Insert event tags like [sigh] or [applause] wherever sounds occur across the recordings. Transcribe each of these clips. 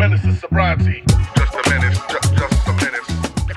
Menace to sobriety. Just a menace, ju- just a menace.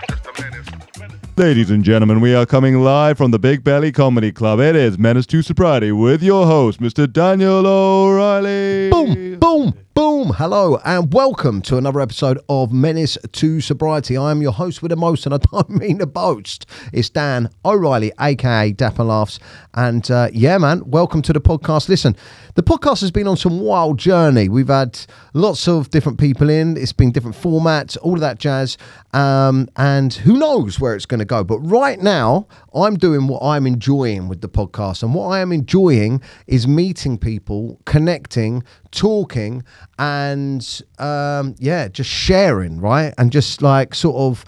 Just a menace. menace. Ladies and gentlemen, we are coming live from the Big Belly Comedy Club. It is Menace to Sobriety with your host, Mr. Daniel O'Reilly. Boom, boom, boom. Hello, and welcome to another episode of Menace to Sobriety. I am your host with the most, and I [laughs] don't mean to boast. It's Dan O'Reilly, aka Dapper Laughs. And uh, yeah, man, welcome to the podcast. Listen, the podcast has been on some wild journey. We've had lots of different people in, it's been different formats, all of that jazz. Um, and who knows where it's going to go. But right now, I'm doing what I'm enjoying with the podcast. And what I am enjoying is meeting people, connecting, talking, and um, yeah, just sharing, right? And just like sort of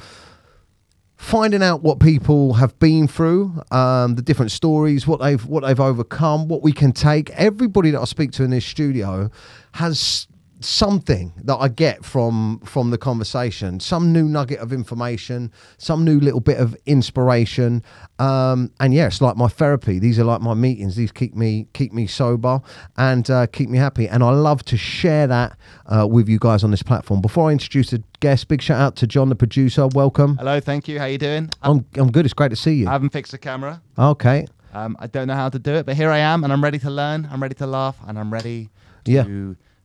finding out what people have been through, um, the different stories, what they've what they've overcome, what we can take. Everybody that I speak to in this studio has something that I get from from the conversation, some new nugget of information, some new little bit of inspiration, um, and yeah, it's like my therapy. These are like my meetings. These keep me keep me sober and uh, keep me happy, and I love to share that uh, with you guys on this platform. Before I introduce the guest, big shout out to John, the producer. Welcome. Hello, thank you. How you doing? I'm I'm good. It's great to see you. I haven't fixed the camera. Okay. Um, I don't know how to do it, but here I am, and I'm ready to learn. I'm ready to laugh, and I'm ready to Yeah.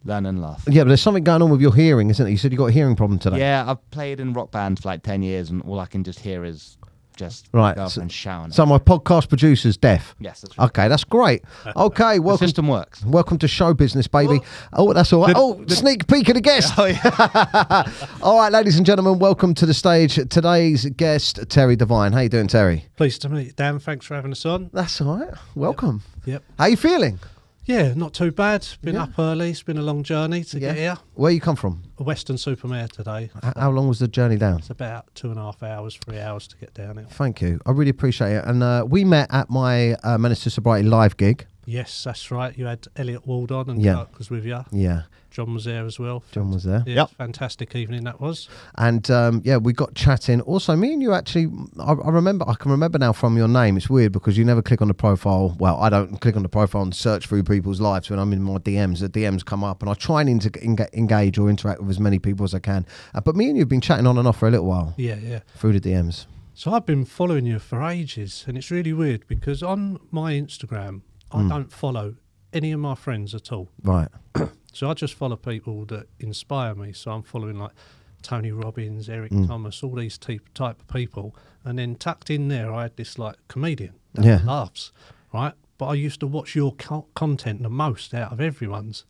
Learn and laugh. Yeah, but there's something going on with your hearing, isn't it? You said you got a hearing problem today. Yeah, I've played in rock bands for like ten years, and all I can just hear is just Right, my so- girlfriend shouting. So my podcast producer's deaf. yes, that's right. Okay, that's great. [laughs] Okay, the welcome. system works. Welcome to show business, baby. Oh, that's all right. oh, sneak peek of the guest. [laughs] Oh yeah. [laughs] all right, ladies and gentlemen, welcome to the stage. Today's guest, Terry Devine. How you doing, Terry? Pleased to meet you, Dan. Thanks for having us on. That's all right. Welcome. Yep. How you feeling? Yeah, not too bad. Been Yeah. up early. It's been a long journey to get here. Where you come from? A Weston-super-Mare today. H- How long was the journey down? It's about two and a half hours, three hours to get down here. Thank you. I really appreciate it. And uh, we met at my uh, Menace to Sobriety live gig. Yes, that's right. You had Elliot Ward on and Yeah. Clark was with you. Yeah, John was there as well. John was there. Yeah, fantastic evening that was. And um, yeah, we got chatting. Also, me and you actually, I, I remember, I can remember now from your name. It's weird because you never click on the profile. Well, I don't click on the profile and search through people's lives when I'm in my DMs. The DMs come up, and I try and inter- engage or interact with as many people as I can. Uh, but me and you have been chatting on and off for a little while Yeah, yeah. through the DMs. So I've been following you for ages, and it's really weird because on my Instagram, I don't follow any of my friends at all. Right. [clears throat] So I just follow people that inspire me. So I'm following like Tony Robbins, Eric Mm. Thomas, all these type type of people. And then tucked in there, I had this like comedian that Yeah. laughs, right? But I used to watch your co- content the most out of everyone's.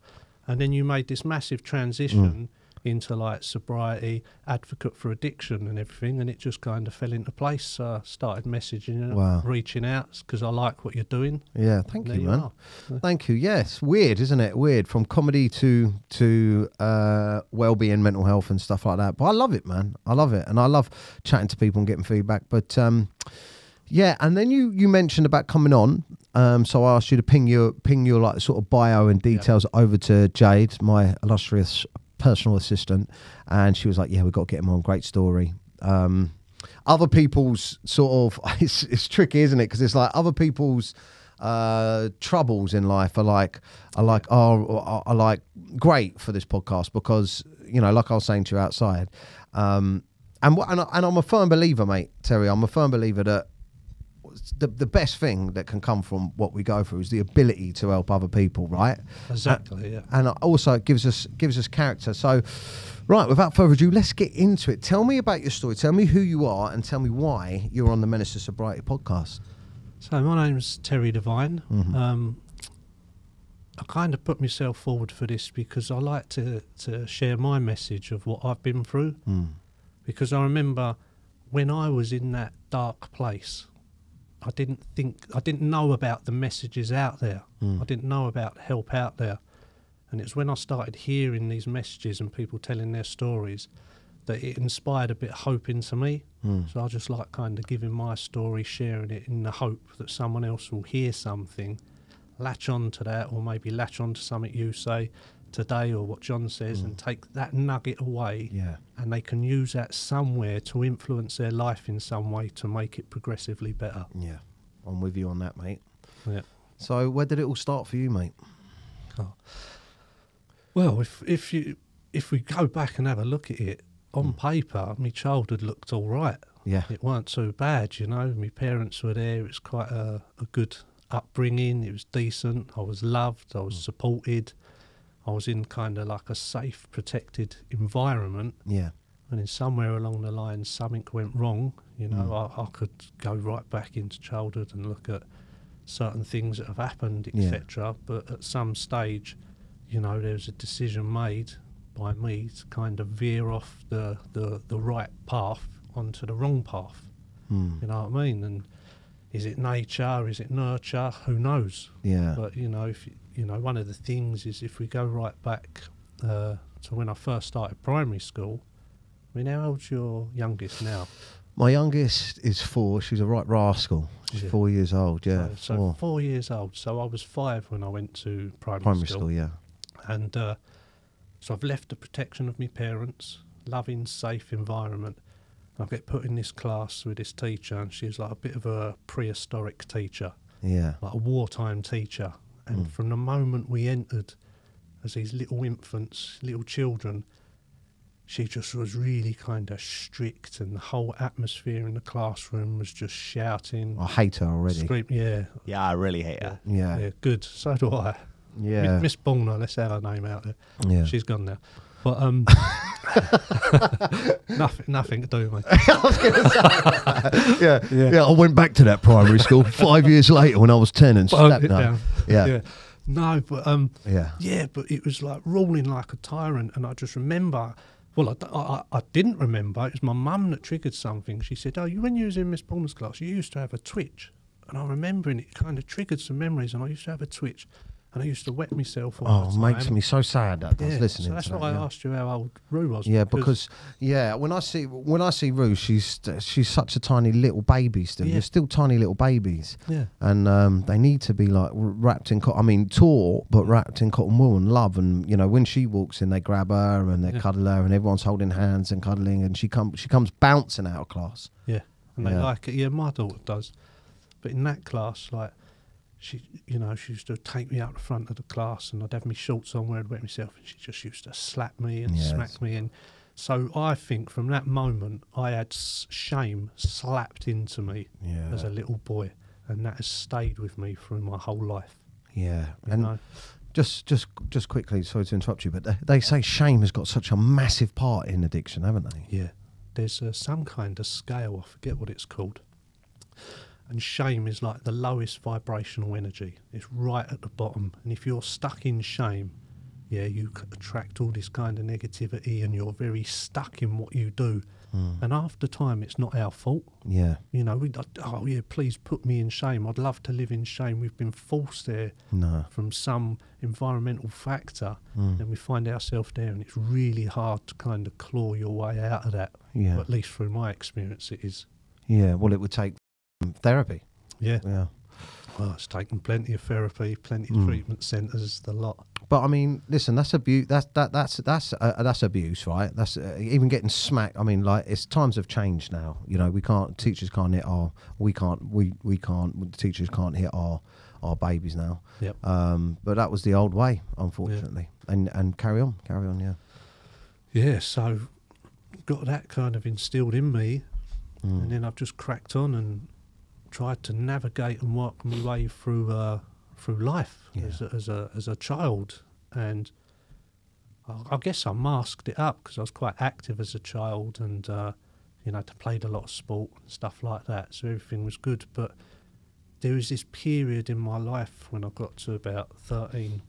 And then you made this massive transition into like sobriety, advocate for addiction and everything. And it just kind of fell into place. So I started messaging and Wow. reaching out because I like what you're doing. Yeah. Thank you, you man. Thank you. Yes, weird, isn't it? Weird from comedy to to uh, well-being, mental health, and stuff like that. But I love it, man. I love it, and I love chatting to people and getting feedback. But um, yeah, and then you you mentioned about coming on. Um, so I asked you to ping your ping your like sort of bio and details over to Jade, my illustrious personal assistant, and she was like, "Yeah, we've got to get him on. Great story." Um, other people's sort of [laughs] it's, it's tricky, isn't it? Because it's like other people's uh, troubles in life are like are like are, are, are like great for this podcast because you know, like I was saying to you outside, um, and and, and I'm a firm believer, mate, Terry. I'm a firm believer that the the best thing that can come from what we go through is the ability to help other people, right? Exactly, yeah. and also it gives us gives us character. So, right, without further ado, let's get into it. Tell me about your story. Tell me who you are, and tell me why you're on the Menace to Sobriety podcast. So my name's Terry Devine. Mm-hmm. Um, I kind of put myself forward for this because I like to, to share my message of what I've been through. Mm. Because I remember when I was in that dark place, I didn't think I didn't know about the messages out there. Mm. I didn't know about help out there. And it's when I started hearing these messages and people telling their stories that it inspired a bit of hope into me. Mm. So I just like kind of giving my story, sharing it in the hope that someone else will hear something, latch on to that, or maybe latch on to something you say today or what John says and mm. take that nugget away Yeah. and they can use that somewhere to influence their life in some way to make it progressively better. Yeah. I'm with you on that, mate. Yeah. So where did it all start for you, mate? Oh. Well, if if you if we go back and have a look at it on mm. paper, my childhood looked all right. Yeah. It weren't too bad, you know. My parents were there. It was quite a, a good upbringing. It was decent. I was loved. I was mm. supported. I was in kind of like a safe, protected environment. Yeah. And then somewhere along the line, something went wrong. You know, I, I could go right back into childhood and look at certain things that have happened, Yeah. etc. But at some stage, you know, there was a decision made by me to kind of veer off the, the, the right path onto the wrong path. Hmm. You know what I mean? And is it nature? Is it nurture? Who knows? Yeah. But you know, if you- know, one of the things is if we go right back uh, to when I first started primary school. I mean, how old's your youngest now? My youngest is four. She's a right rascal. She's Yeah. four years old. Yeah. so, so four. four years old. So I was five when I went to primary, Primary school. school. Yeah. and uh, so I've left the protection of my parents, loving, safe environment. I get put in this class with this teacher, and she's like a bit of a prehistoric teacher, Yeah. like a wartime teacher. And Mm. from the moment we entered as these little infants, little children, she just was really kind of strict, and the whole atmosphere in the classroom was just shouting, I hate her already. scream, yeah, Yeah, I really hate her. Yeah. yeah, good. So do I. Yeah. Miss Bonner, let's have her name out there. Yeah. She's gone now. But um, [laughs] [laughs] nothing, nothing to do with me. [laughs] yeah, yeah, yeah. I went back to that primary school five years later when I was ten and Burnt slapped it her. down. Yeah. yeah. No, but um, Yeah. yeah, but it was like ruling like a tyrant, and I just remember. Well, I I didn't remember. It was my mum that triggered something. She said, "Oh, you when you was in Miss Bonner's class, you used to have a twitch," and I remember, and it kind of triggered some memories. And I used to have a twitch, and I used to wet myself. All Oh, makes me so sad that I was Yeah, listening so that's to that. why yeah. I asked you how old Rue was. Yeah, because yeah, when I see when I see Rue, she's she's such a tiny little baby still. Yeah. They're still tiny little babies, yeah, and um, they need to be like wrapped in. I mean, taught but wrapped in cotton wool and love. And you know, when she walks in, they grab her and they Yeah. cuddle her, and everyone's holding hands and cuddling, and she comes she comes bouncing out of class. Yeah, and they like it. Yeah, my daughter does. But in that class, like, she, you know, she used to take me out the front of the class, and I'd have my shorts on where I'd wet myself, and she just used to slap me and Yes. smack me. And so I think from that moment, I had shame slapped into me Yeah, as a little boy, and that has stayed with me through my whole life. yeah, You and know? just just just quickly, sorry to interrupt you, but they, they say shame has got such a massive part in addiction, haven't they? Yeah, there's uh, some kind of scale. I forget what it's called. And shame is like the lowest vibrational energy. It's right at the bottom. And if you're stuck in shame, yeah, you attract all this kind of negativity, and you're very stuck in what you do. And after time, it's not our fault. Yeah, You know, we oh yeah, please put me in shame. I'd love to live in shame. We've been forced there no, from some environmental factor, Mm. then we find ourselves there, and it's really hard to kind of claw your way out of that. Yeah. Or at least through my experience, it is. yeah. Well, it would take therapy. Yeah. Yeah. Well, it's taken plenty of therapy, plenty of Mm. treatment centres, the lot. But I mean, listen, that's abuse. That's that that's that's uh, that's abuse, right? That's uh, even getting smacked. I mean, like it's times have changed now. You know, we can't teachers can't hit our we can't we we can't teachers can't hit our our babies now. Yep. Um, but that was the old way, unfortunately. And and carry on, carry on, yeah. Yeah, so got that kind of instilled in me, Mm. and then I've just cracked on and tried to navigate and work my way through uh, through life Yeah. as, a, as a as a child, and I, I guess I masked it up because I was quite active as a child, and uh, you know, I played a lot of sport and stuff like that, so everything was good. But there was this period in my life when I got to about thirteen.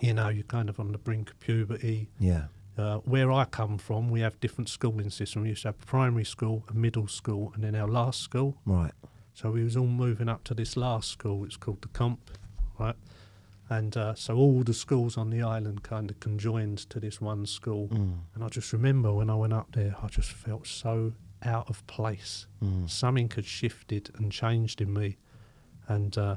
You know, you're kind of on the brink of puberty. Yeah. Uh, where I come from, we have different schooling systems. We used to have primary school, a middle school, and then our last school. Right. So we was all moving up to this last school. It's called the Comp, right? And uh, so all the schools on the island kind of conjoined to this one school. Mm. And I just remember when I went up there, I just felt so out of place. Mm. Something had shifted and changed in me, and uh,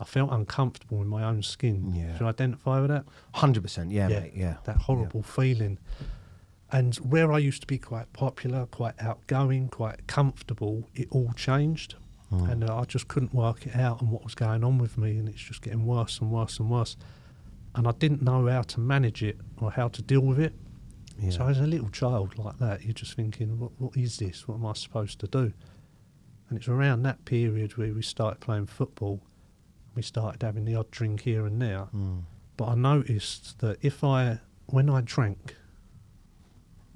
I felt uncomfortable in my own skin. Yeah. Do you identify with that? Hundred percent. Yeah, Yeah, mate. Yeah. that horrible feeling. And where I used to be quite popular, quite outgoing, quite comfortable, it all changed. Mm. And uh, I just couldn't work it out and what was going on with me. And it's just getting worse and worse and worse. And I didn't know how to manage it or how to deal with it. So as a little child like that, you're just thinking, what, what is this? What am I supposed to do? And it's around that period where we started playing football. We started having the odd drink here and there. Mm. But I noticed that if I, when I drank,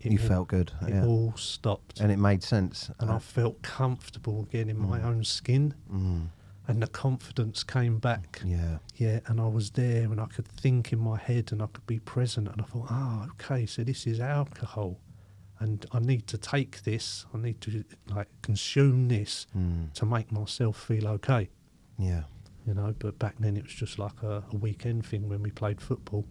it You all- felt good, It yeah. all stopped, and it made sense. and Uh, I felt comfortable again in my Mm. own skin, mm, and the confidence came back. yeah, Yeah, and I was there, and I could think in my head, and I could be present, and I thought, oh, okay, so this is alcohol, and I need to take this, I need to like consume this mm, to make myself feel okay, yeah. you know. But back then, it was just like a, a weekend thing when we played football.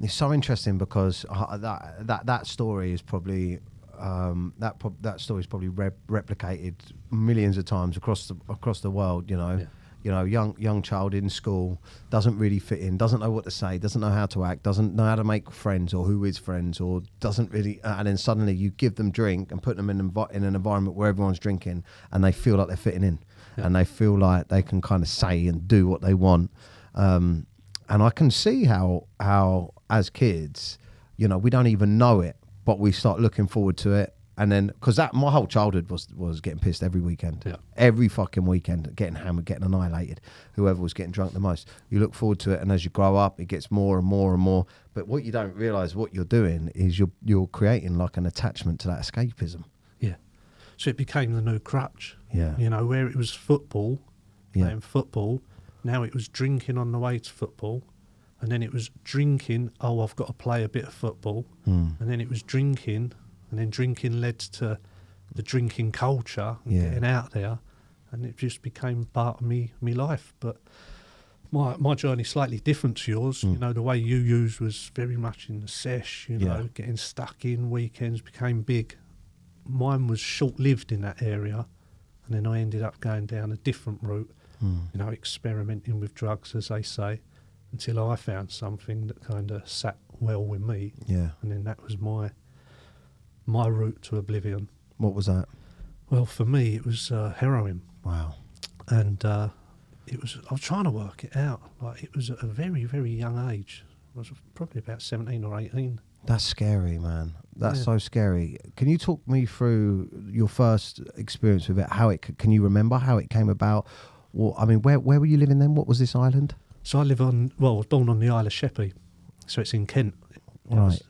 It's so interesting because uh, that that that story is probably um, that prob- that story is probably rep- replicated millions of times across the across the world. You know, Yeah. you know, young young child in school doesn't really fit in, doesn't know what to say, doesn't know how to act, doesn't know how to make friends or who is friends, or doesn't really. Uh, and then suddenly you give them drink and put them in envi- in an environment where everyone's drinking, and they feel like they're fitting in, and they feel like they can kind of say and do what they want. Um, and I can see how how as kids, you know, we don't even know it, but we start looking forward to it. And then, because that my whole childhood was was getting pissed every weekend, Yeah. every fucking weekend, getting hammered, getting annihilated. Whoever was getting drunk the most, you look forward to it, and as you grow up, it gets more and more and more. But what you don't realize, what you're doing, is you're you're creating like an attachment to that escapism. Yeah. So it became the new crutch. Yeah. You know, where it was football, Yeah. playing football, now it was drinking on the way to football. And then it was drinking, oh, I've got to play a bit of football. Hmm. And then it was drinking, and then drinking led to the drinking culture and Yeah. getting out there. And it just became part of me, me life. But my my journey's slightly different to yours. You know, the way you used was very much in the sesh, you Hmm. Yeah. know, getting stuck in, weekends became big. Mine was short lived in that area. And then I ended up going down a different route, Hmm. you know, experimenting with drugs, as they say, until I found something that kind of sat well with me. Yeah. And then that was my my route to oblivion. What was that? Well, for me, it was uh, heroin, Wow. and uh, it was. I was trying to work it out. Like it was at a very, very young age. I was probably about seventeen or eighteen. That's scary, man. That's Yeah. so scary. Can you talk me through your first experience with it? How it can you remember how it came about? Well, I mean, where where were you living then? What was this island? So I live on. Well, I was born on the Isle of Sheppey, so it's in Kent. Other Right.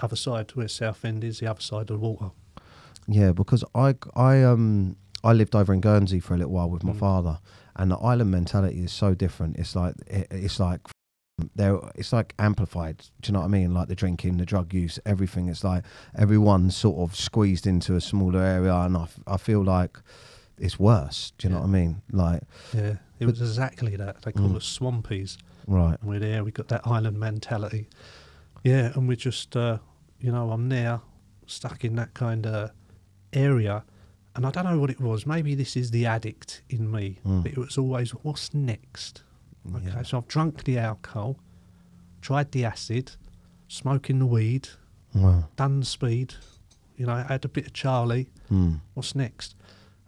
Other side where Southend is, the other side of the water. Yeah, because I I um I lived over in Guernsey for a little while with my Mm. father, and the island mentality is so different. It's like it, it's like there it's like amplified. Do you know what I mean? Like the drinking, the drug use, everything. It's like everyone's sort of squeezed into a smaller area, and I, f- I feel like it's worse. Do you know what I mean? Like Yeah, it was exactly that. They call Mm. us swampies. right. and we're there. We got that island mentality. Yeah, and we're just, uh, you know, I'm there, stuck in that kind of area, and I don't know what it was. Maybe this is the addict in me. Mm. But it was always, what's next? Okay, Yeah. so I've drunk the alcohol, tried the acid, smoking the weed, Wow. done the speed. You know, I had a bit of Charlie. Mm. What's next?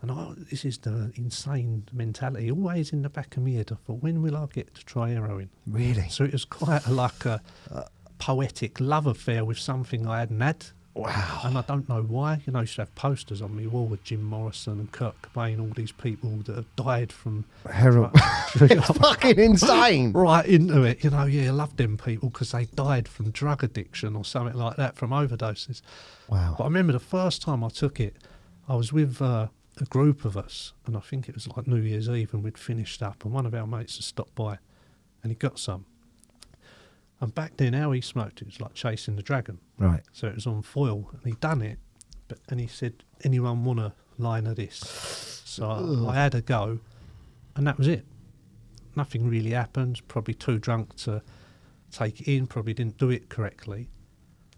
And I, this is the insane mentality, always in the back of my head. I thought, when will I get to try heroin? Really? So it was quite a, like a poetic love affair with something I hadn't had. Wow. And I don't know why. You know, I used to have posters on my wall with Jim Morrison and Kurt Cobain, all these people that have died from Heroin. [laughs] [laughs] it's fucking insane. right into it. You know, yeah, I love them people because they died from drug addiction or something like that, from overdoses. Wow. But I remember the first time I took it, I was with uh, a group of us, and I think it was like New Year's Eve, and we'd finished up, and one of our mates had stopped by, and he got some. And back then, how he smoked it was like chasing the dragon. Right. So it was on foil, and he done it, but and he said, "Anyone want a line of this?" So I, I had a go, and that was it. Nothing really happened. Probably too drunk to take it in. Probably didn't do it correctly.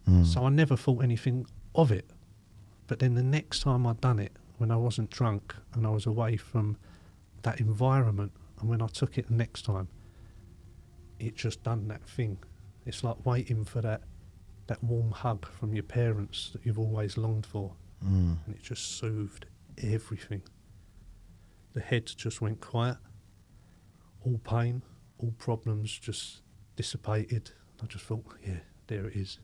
Mm. So I never thought anything of it. But then the next time I'd done it, when I wasn't drunk and I was away from that environment, and when I took it the next time, it just done that thing. It's like waiting for that that warm hug from your parents that you've always longed for, Mm. and it just soothed everything. The head just went quiet. All pain, all problems just dissipated. I just thought, yeah, there it is.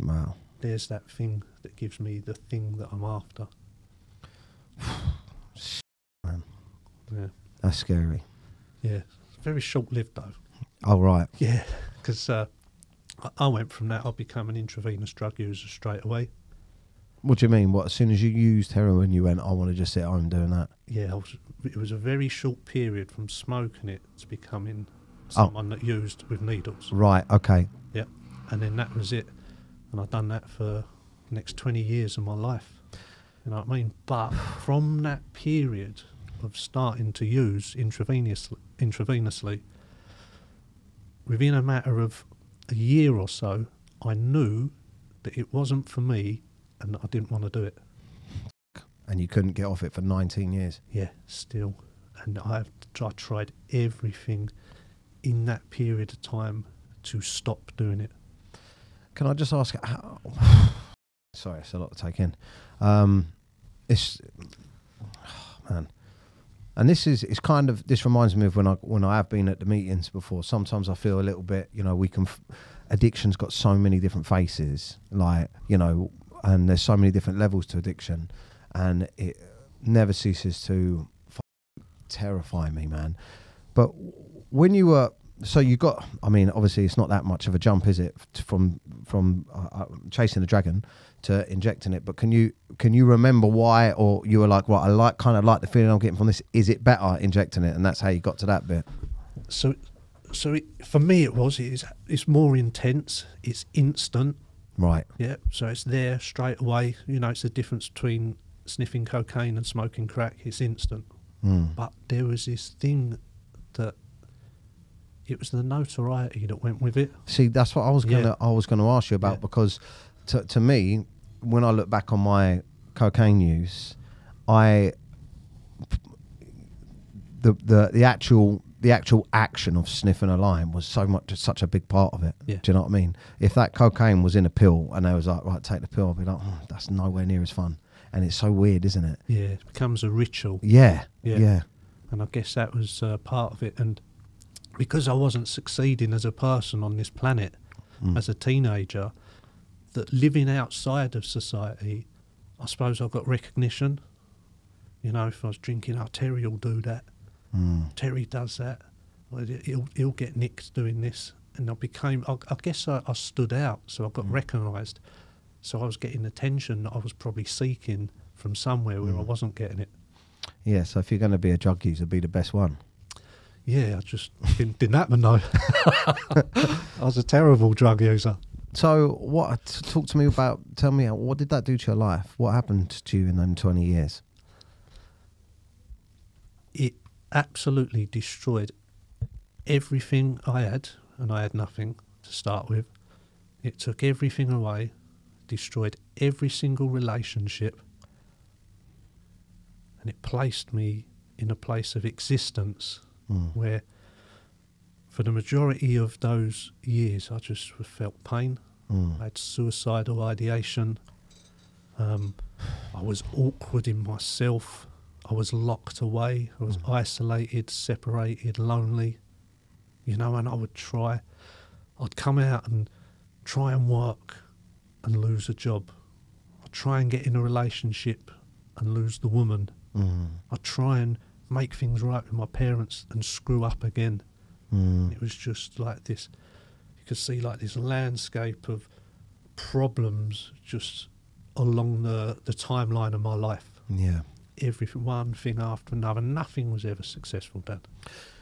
Wow. there's that thing that gives me the thing that I'm after. Man. Yeah, That's scary. yeah. It's very short lived though. Oh right. Yeah, because uh, I, I went from that. I become an intravenous drug user straight away. What do you mean? What? As soon as you used heroin, you went, "I want to just sit at home doing that." Yeah, I was, it was a very short period from smoking it to becoming Oh. someone that used with needles. Right. Okay. Yeah, and then that was it, and I've done that for the next twenty years of my life. You know what I mean? But from that period of starting to use intravenously, intravenously, within a matter of a year or so, I knew that it wasn't for me, and that I didn't want to do it. And you couldn't get off it for 19 years. Yeah, still, and I've I tried everything in that period of time to stop doing it. Can I just ask? How, [sighs] sorry, it's a lot to take in. Um, it's [sighs] man, and this is it's kind of this reminds me of when I when I have been at the meetings before. Sometimes I feel a little bit, you know, we can. Addiction's got so many different faces, like you know, and there's so many different levels to addiction, and it never ceases to terrify me, man. But when you were so you got i mean obviously it's not that much of a jump is it from from uh, uh, chasing the dragon to injecting it but can you can you remember why or you were like well i like kind of like the feeling i'm getting from this. Is it better injecting it? And that's how you got to that bit. So so it, for me it was it's it's more intense. It's instant. Right. Yeah so it's there straight away. You know it's the difference between sniffing cocaine and smoking crack. It's instant. Mm. but there was this thing that it was the notoriety that went with it. See that's what i was gonna i was gonna ask you about Yeah. because to, to me when i look back on my cocaine use i the the the actual the actual action of sniffing a line was so much such a big part of it. Yeah. Do you know what I mean? If that cocaine was in a pill and they was like, right, take the pill, I'd be like, "Hmm, that's nowhere near as fun. And it's so weird, isn't it? yeah it becomes a ritual Yeah. Yeah. Yeah. and I guess that was uh, part of it. And because I wasn't succeeding as a person on this planet Mm. as a teenager, that living outside of society, I suppose I got recognition. You know, if I was drinking, oh, Terry will do that. Mm. Terry does that. He- He'll, he'll get nicked doing this. And I became, I, I guess I, I stood out, so I got Mm. recognised. So I was getting attention that I was probably seeking from somewhere where I Mm. wasn't getting it. Yeah. So if you're going to be a drug user, be the best one. Yeah, I just didn't, didn't happen though. [laughs] [laughs] I was a terrible drug user. So what? Talk to me about. Tell me what did that do to your life? What happened to you in them 20 years? It absolutely destroyed everything I had, and I had nothing to start with. It took everything away, destroyed every single relationship, and it placed me in a place of existence Mm. where, for the majority of those years, I just felt pain. Mm. I had suicidal ideation. Um, I was awkward in myself. I was locked away. I was isolated, separated, lonely. You know, and I would try. I'd come out and try and work and lose a job. I'd try and get in a relationship and lose the woman. Mm. I'd try and make things right with my parents and screw up again. Mm. It was just like this. You could see like this landscape of problems just along the, the timeline of my life. Yeah. Everything, one thing after another. Nothing was ever successful, Dad.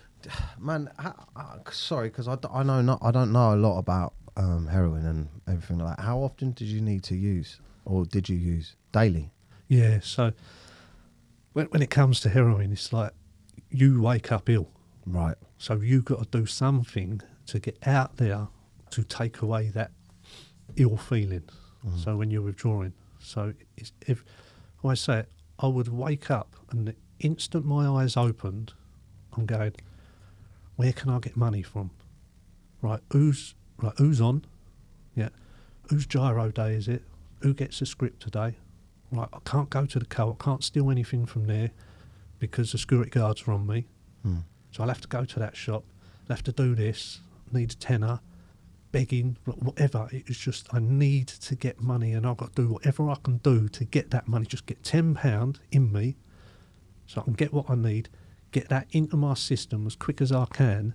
[sighs] Man, ha- uh, sorry, because I, I know not I don't know a lot about um, heroin and everything like that. How often did you need to use, or did you use daily? Yeah, so when, when it comes to heroin, it's like you wake up ill. Right. So you've got to do something to get out there to take away that ill feeling. So when you're withdrawing, so it's, if I say it, I would wake up and the instant my eyes opened, I'm going, where can I get money from? Right, who's right? Who's on? Yeah, whose giro day is it? Who gets the script today? Right, I can't go to the co. I can't steal anything from there because the security guards are on me. Mm. So I'll have to go to that shop. I'll have to do this. Need a tenner. begging, whatever. It is just I need to get money, and I've got to do whatever I can do to get that money. Just get ten pound in me, so I can get what I need, get that into my system as quick as I can,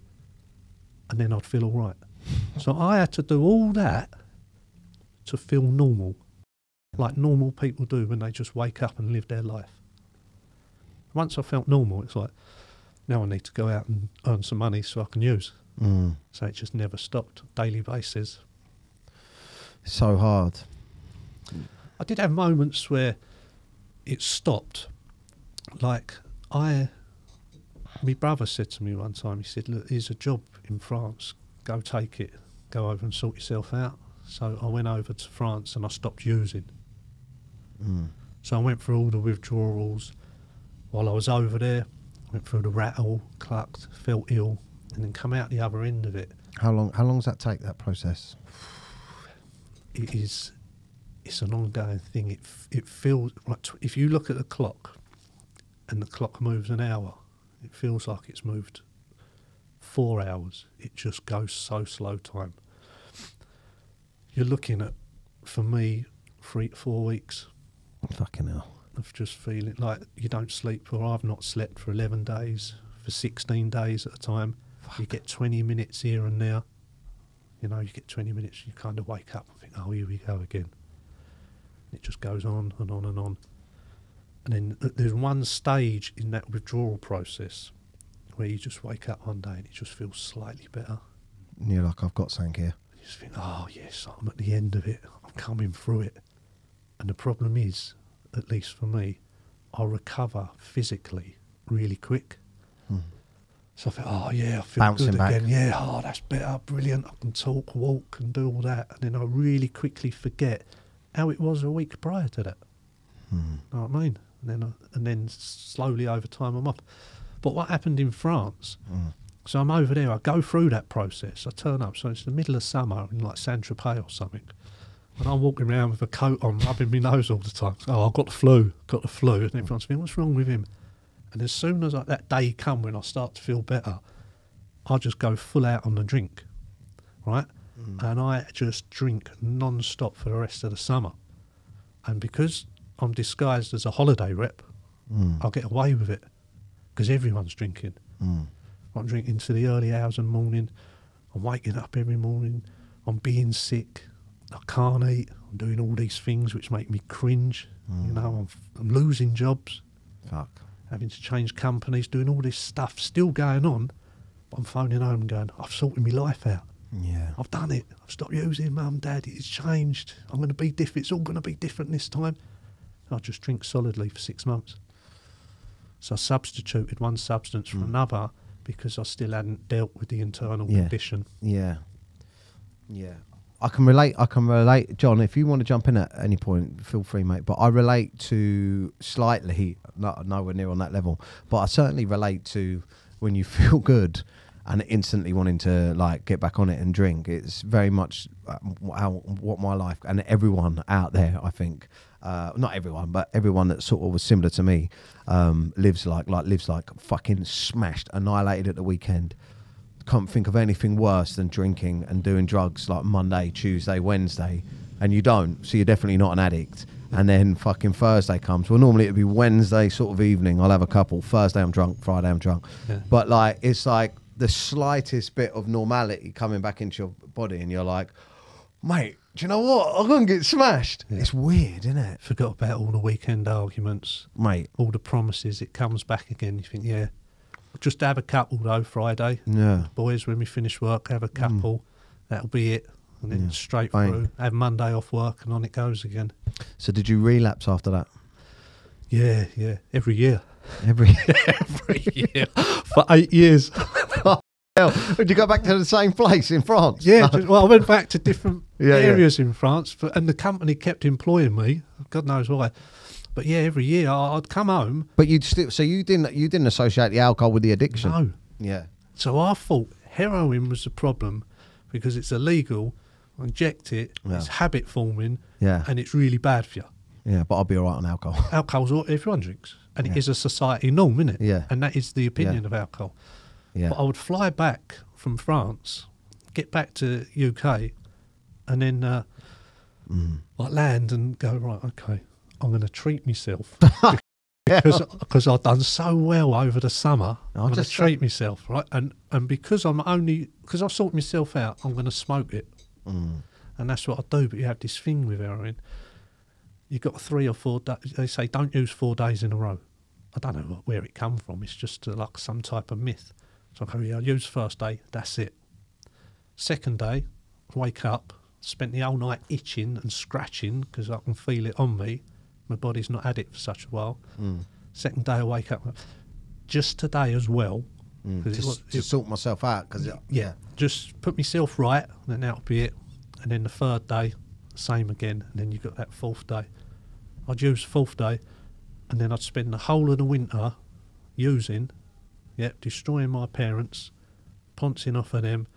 and then I'd feel all right. [laughs] so I had to do all that to feel normal, like normal people do when they just wake up and live their life. Once I felt normal, it's like now I need to go out and earn some money so I can use. Mm. So it just never stopped. Daily basis. So hard. I did have moments where it stopped. Like I, my brother said to me one time. He said, "Look, here's a job in France. Go take it. Go over and sort yourself out." So I went over to France and I stopped using. Mm. So I went through all the withdrawals while I was over there. Went through the rattle, clucked, felt ill, and then come out the other end of it. How long? How long does that take? That process? it is it's an ongoing thing. It it feels like tw- if you look at the clock and the clock moves an hour, it feels like it's moved four hours. It just goes so slow time. You're looking at, for me, three to four weeks Fucking hell. Of just feeling like you don't sleep, or I've not slept for 11 days, for 16 days at a time. You get 20 minutes here and there. You know, you get 20 minutes, you kind of wake up and think, oh, here we go again. It just goes on and on and on. And then there's one stage in that withdrawal process where you just wake up one day and it just feels slightly better. And you're like, I've got something here. You just think, oh, yes, I'm at the end of it. I'm coming through it. And the problem is, at least for me, I recover physically really quick. Hmm. So I think, oh, yeah, I feel Bouncing good back. again. Yeah, oh, that's better, brilliant. I can talk, walk, and do all that. And then I really quickly forget how it was a week prior to that. Hmm. Know what I mean? And then, I, and then slowly over time, I'm up. But what happened in France? Hmm. So I'm over there. I go through that process. I turn up. So it's the middle of summer in like Saint Tropez or something. And I'm walking around with a coat on, rubbing my nose all the time. Oh, I've got the flu. Got the flu. And everyone's thinking, what's wrong with him? And as soon as like, that day come when I start to feel better, I just go full out on the drink, right? Mm. And I just drink non-stop for the rest of the summer. And because I'm disguised as a holiday rep, mm. I'll get away with it because everyone's drinking. Mm. I'm drinking to the early hours of the morning. I'm waking up every morning. I'm being sick. I can't eat. I'm doing all these things which make me cringe. You know, I'm, I'm losing jobs, Fuck. having to change companies, doing all this stuff still going on. But I'm phoning home going, I've sorted my life out. Yeah. I've done it. I've stopped using mum, dad. It's changed. I'm going to be different. It's all going to be different this time. I just drink solidly for six months. So I substituted one substance for another because I still hadn't dealt with the internal Mm. Yeah. condition. Yeah. Yeah. I can relate. I can relate, John. If you want to jump in at any point, feel free, mate. But I relate to slightly, not nowhere near on that level, but I certainly relate to when you [laughs] feel good and instantly wanting to like get back on it and drink. It's very much uh, how what my life and everyone out there, I think, uh, not everyone, but everyone that sort of was similar to me, um, lives like like lives like fucking smashed, annihilated at the weekend can't think of anything worse than drinking and doing drugs like Monday, Tuesday, Wednesday, and you don't, so you're definitely not an addict. And then fucking Thursday comes. Well, normally it'd be Wednesday sort of evening. I'll have a couple. Thursday I'm drunk. Friday I'm drunk. Yeah. But like it's like the slightest bit of normality coming back into your body, and you're like, mate, do you know what? I'm gonna get smashed. It's weird, isn't it, Forgot about all the weekend arguments, mate? all the promises. It comes back again. You think, yeah, just have a couple though. Friday, Yeah. boys, when we finish work, have a couple. That'll be it. And then Mm. Yeah. straight Bang. through. Have Monday off work, and on it goes again. So did you relapse after that? Yeah, yeah. Every year. Every [laughs] Every year. [laughs] For eight years. [laughs] hell, did you go back to the same place in France? Yeah, just- well, I went back to different Yeah, yeah. areas in France, but, and the company kept employing me. God knows why. But yeah, every year I- I'd come home. But you still, so you didn't, you didn't associate the alcohol with the addiction. No. Yeah. So I thought heroin was the problem because it's illegal. Inject it, Yeah. it's habit forming, Yeah. and it's really bad for you. Yeah, but I'll be all right on alcohol. [laughs] Alcohol's what everyone drinks, and Yeah. it is a society norm, isn't it? Yeah. And that is the opinion Yeah. of alcohol. yeah. But I would fly back from France, get back to UK, and then uh, Mm. like land and go right. Okay, I'm going to treat myself [laughs] because because I've done so well over the summer. I'm going to treat myself right, and and because I'm only because I've sorted myself out, I'm going to smoke it, Mm. and that's what I do. But you have this thing with heroin. You got three or four. Da- they say don't use four days in a row. I don't know where it come from. It's just uh, like some type of myth. So I go, yeah, I use first day. That's it. Second day, wake up, spent the whole night itching and scratching because I can feel it on me. My body's not had it for such a while. Mm. Second day, I wake up. Just today as well. Mm. 'cause it Just was- to sort myself out because yeah, just put myself right, and then that'll be it. And then the third day, same again, and then you got that fourth day. I'd use fourth day, and then I'd spend the whole of the winter using, yeah, destroying my parents, pouncing off of them,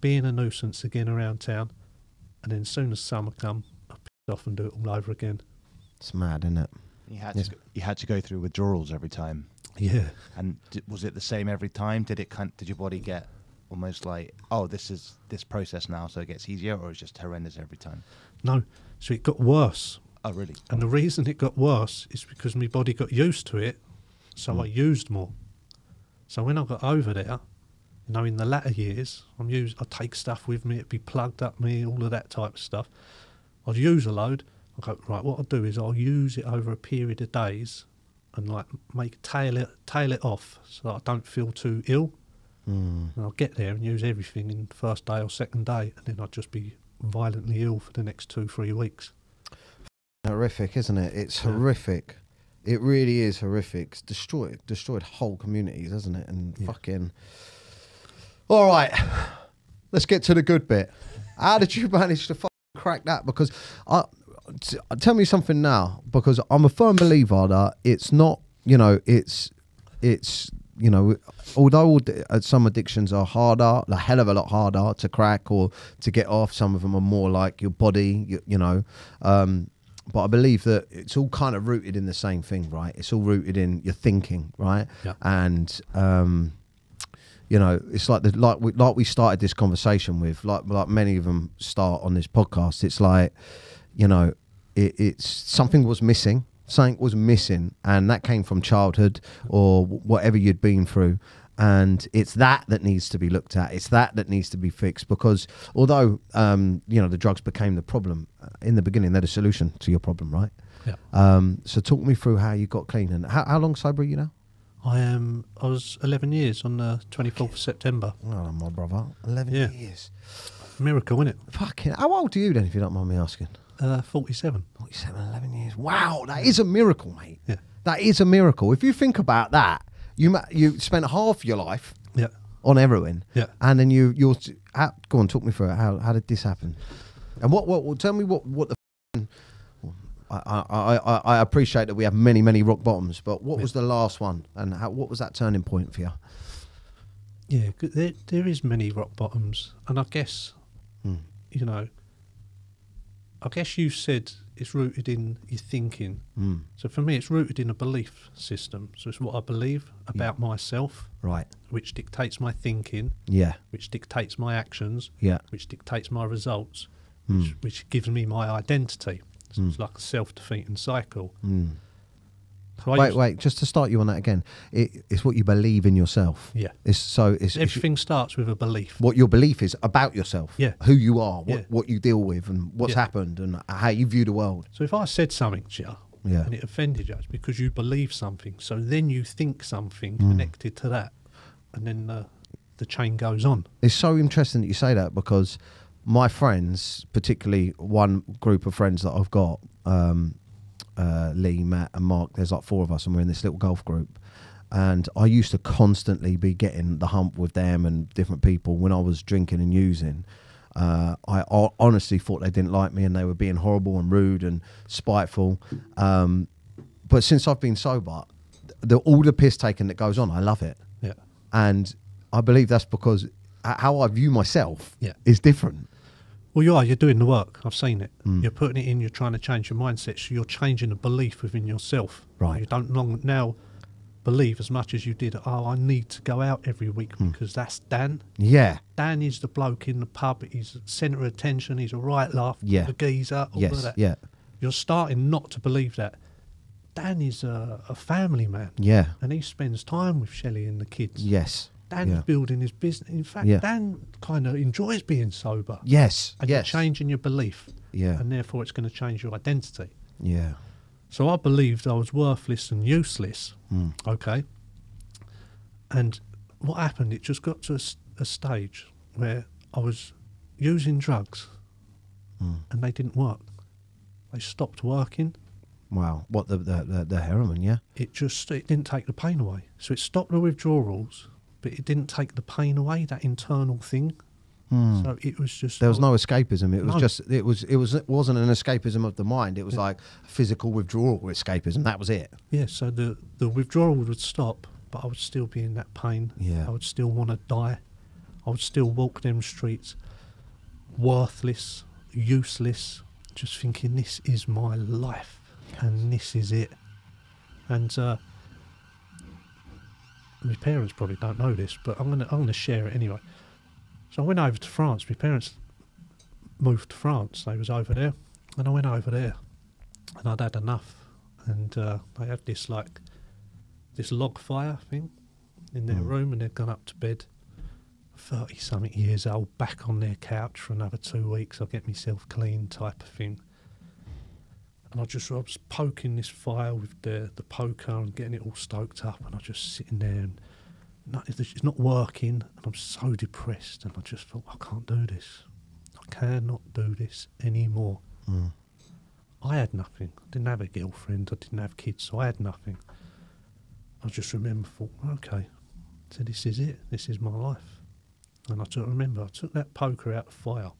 being a nuisance again around town, and then soon as summer come, I'd piss off and do it all over again. It's mad, isn't it? You had Yes. to go, you had to go through withdrawals every time. Yeah. And d- was it the same every time? Did it kind? Did your body get almost like, oh, this is this process now, so it gets easier, or it's just horrendous every time? No, so it got worse. Oh, really? And the reason it got worse is because my body got used to it, so hmm. I used more. So when I got over there, you know, in the latter years, I'm use I take stuff with me, it'd be plugged up me, all of that type of stuff. I'd use a load. I go right. What I'll do is I'll use it over a period of days, and like make tail it tail it off so that I don't feel too ill. Mm. And I'll get there and use everything in the first day or second day, and then I'd just be violently ill for the next two three weeks. Horrific, isn't it? It's Yeah. horrific. It really is horrific. It's destroyed, destroyed whole communities, hasn't it? And Yeah. fucking. All right, let's get to the good bit. How did you [laughs] manage to fucking crack that? Because I tell me something now, because I'm a firm believer that it's not. You know, it's it's you know, although some addictions are harder, a hell of a lot harder to crack or to get off. Some of them are more like your body, you, you know. Um, but I believe that it's all kind of rooted in the same thing, right? It's all rooted in your thinking, right? Yeah. And um, you know, it's like the like we like we started this conversation with, like like many of them start on this podcast. It's like, you know, it, it's something was missing. Something was missing, and that came from childhood or whatever you'd been through. And it's that that needs to be looked at. It's that that needs to be fixed because although um, you know the drugs became the problem uh, in the beginning, they're the solution to your problem, right? Yeah. Um, so talk me through how you got clean and how, how long sober are you now? I am. I was 11 years on the 24th of September. Oh, my brother, eleven Yeah. years. Miracle, innit? Fucking, how old are you then, if you don't mind me asking? Uh, 47. 47, 11 years. Wow, that is a miracle, mate. Yeah. That is a miracle. If you think about that, you ma- you spent half your life Yeah. on heroin, Yeah. and then you you're how, go on, talk me through it. How how did this happen? And what what well, tell me what what the I, I, I, I appreciate that we have many many rock bottoms, but what Yeah. was the last one, and how, what was that turning point for you? Yeah. There, there is many rock bottoms, and I guess, Hmm. you know, I guess you said it's rooted in your thinking. Mm. So for me, it's rooted in a belief system. So it's what I believe about myself, Right. which dictates my thinking, Yeah. which dictates my actions, Yeah. which dictates my results, Mm. which, which gives me my identity. So Mm. it's like a self-defeating cycle. So Wait, wait. Just to start you on that again, it, it's what you believe in yourself. Yeah. It's so it's, it's Everything starts with a belief. what your belief is about yourself. Yeah. Who you are, what, Yeah. what you deal with, and what's Yeah. happened, and how you view the world. So if I said something to you Yeah. and it offended you, it's because you believe something. So then you think something Mm. connected to that, and then uh, the chain goes on. It's so interesting that you say that because my friends, particularly one group of friends that I've got, um, uh, Lee, Matt, and Mark. There's like four of us, and we're in this little golf group. And I used to constantly be getting the hump with them and different people when I was drinking and using. Uh, I honestly thought they didn't like me and they were being horrible and rude and spiteful. Um, but since I've been sober, the, all the piss taking that goes on, I love it Yeah. and I believe that's because how I view myself Yeah. is different. Well, you are. You're doing the work. I've seen it. Mm. You're putting it in. You're trying to change your mindset. So you're changing a belief within yourself. Right. You don't long now. believe as much as you did. Oh, I need to go out every week Hmm. because that's Dan. Yeah. Dan is the bloke in the pub. He's the centre of attention. He's a right laugh. Yeah. The geezer. All of Yes. that. Yeah. You're starting not to believe that. Dan is a, a family man. Yeah. And he spends time with Shelley and the kids. Yes. Dan's yeah. building his business. In fact, Yeah. Dan kind of enjoys being sober. Yes. And yes. you're changing your belief. Yeah. And therefore, it's going to change your identity. Yeah. So I believed I was worthless and useless. Mm. Okay. And what happened? It just got to a stage where I was using drugs Mm. and they didn't work. They stopped working. Wow. What the the the, the heroin? Yeah. It just it didn't take the pain away. So it stopped the withdrawals, but it didn't take the pain away. That internal thing. Hmm. So it was just There was no escapism. It was No. just it was it was it wasn't an escapism of the mind. It was like physical withdrawal escapism. That was it. Yeah, so the, the withdrawal would stop, but I would still be in that pain. Yeah. I would still want to die. I would still walk them streets, worthless, useless, just thinking this is my life and this is it. And uh, my parents probably don't know this, but I'm gonna I'm gonna share it anyway. So I went over to France. My parents moved to France. They was over there, and I went over there, and I'd had enough. And uh, they had this like this log fire thing in their Mm. room, and they'd gone up to bed. Thirty something years old, back on their couch for another two weeks. I'll get myself clean, type of thing. And I just I was poking this fire with the the poker and getting it all stoked up, and I was just sitting there and no, it's it's not working, and I'm so depressed, and I just thought I can't do this. I cannot do this anymore. Mm. I had nothing. I didn't have a girlfriend. I didn't have kids, so I had nothing. I just remember thought, okay, so this is it. This is my life. And I took, remember, I took that poker out of fire,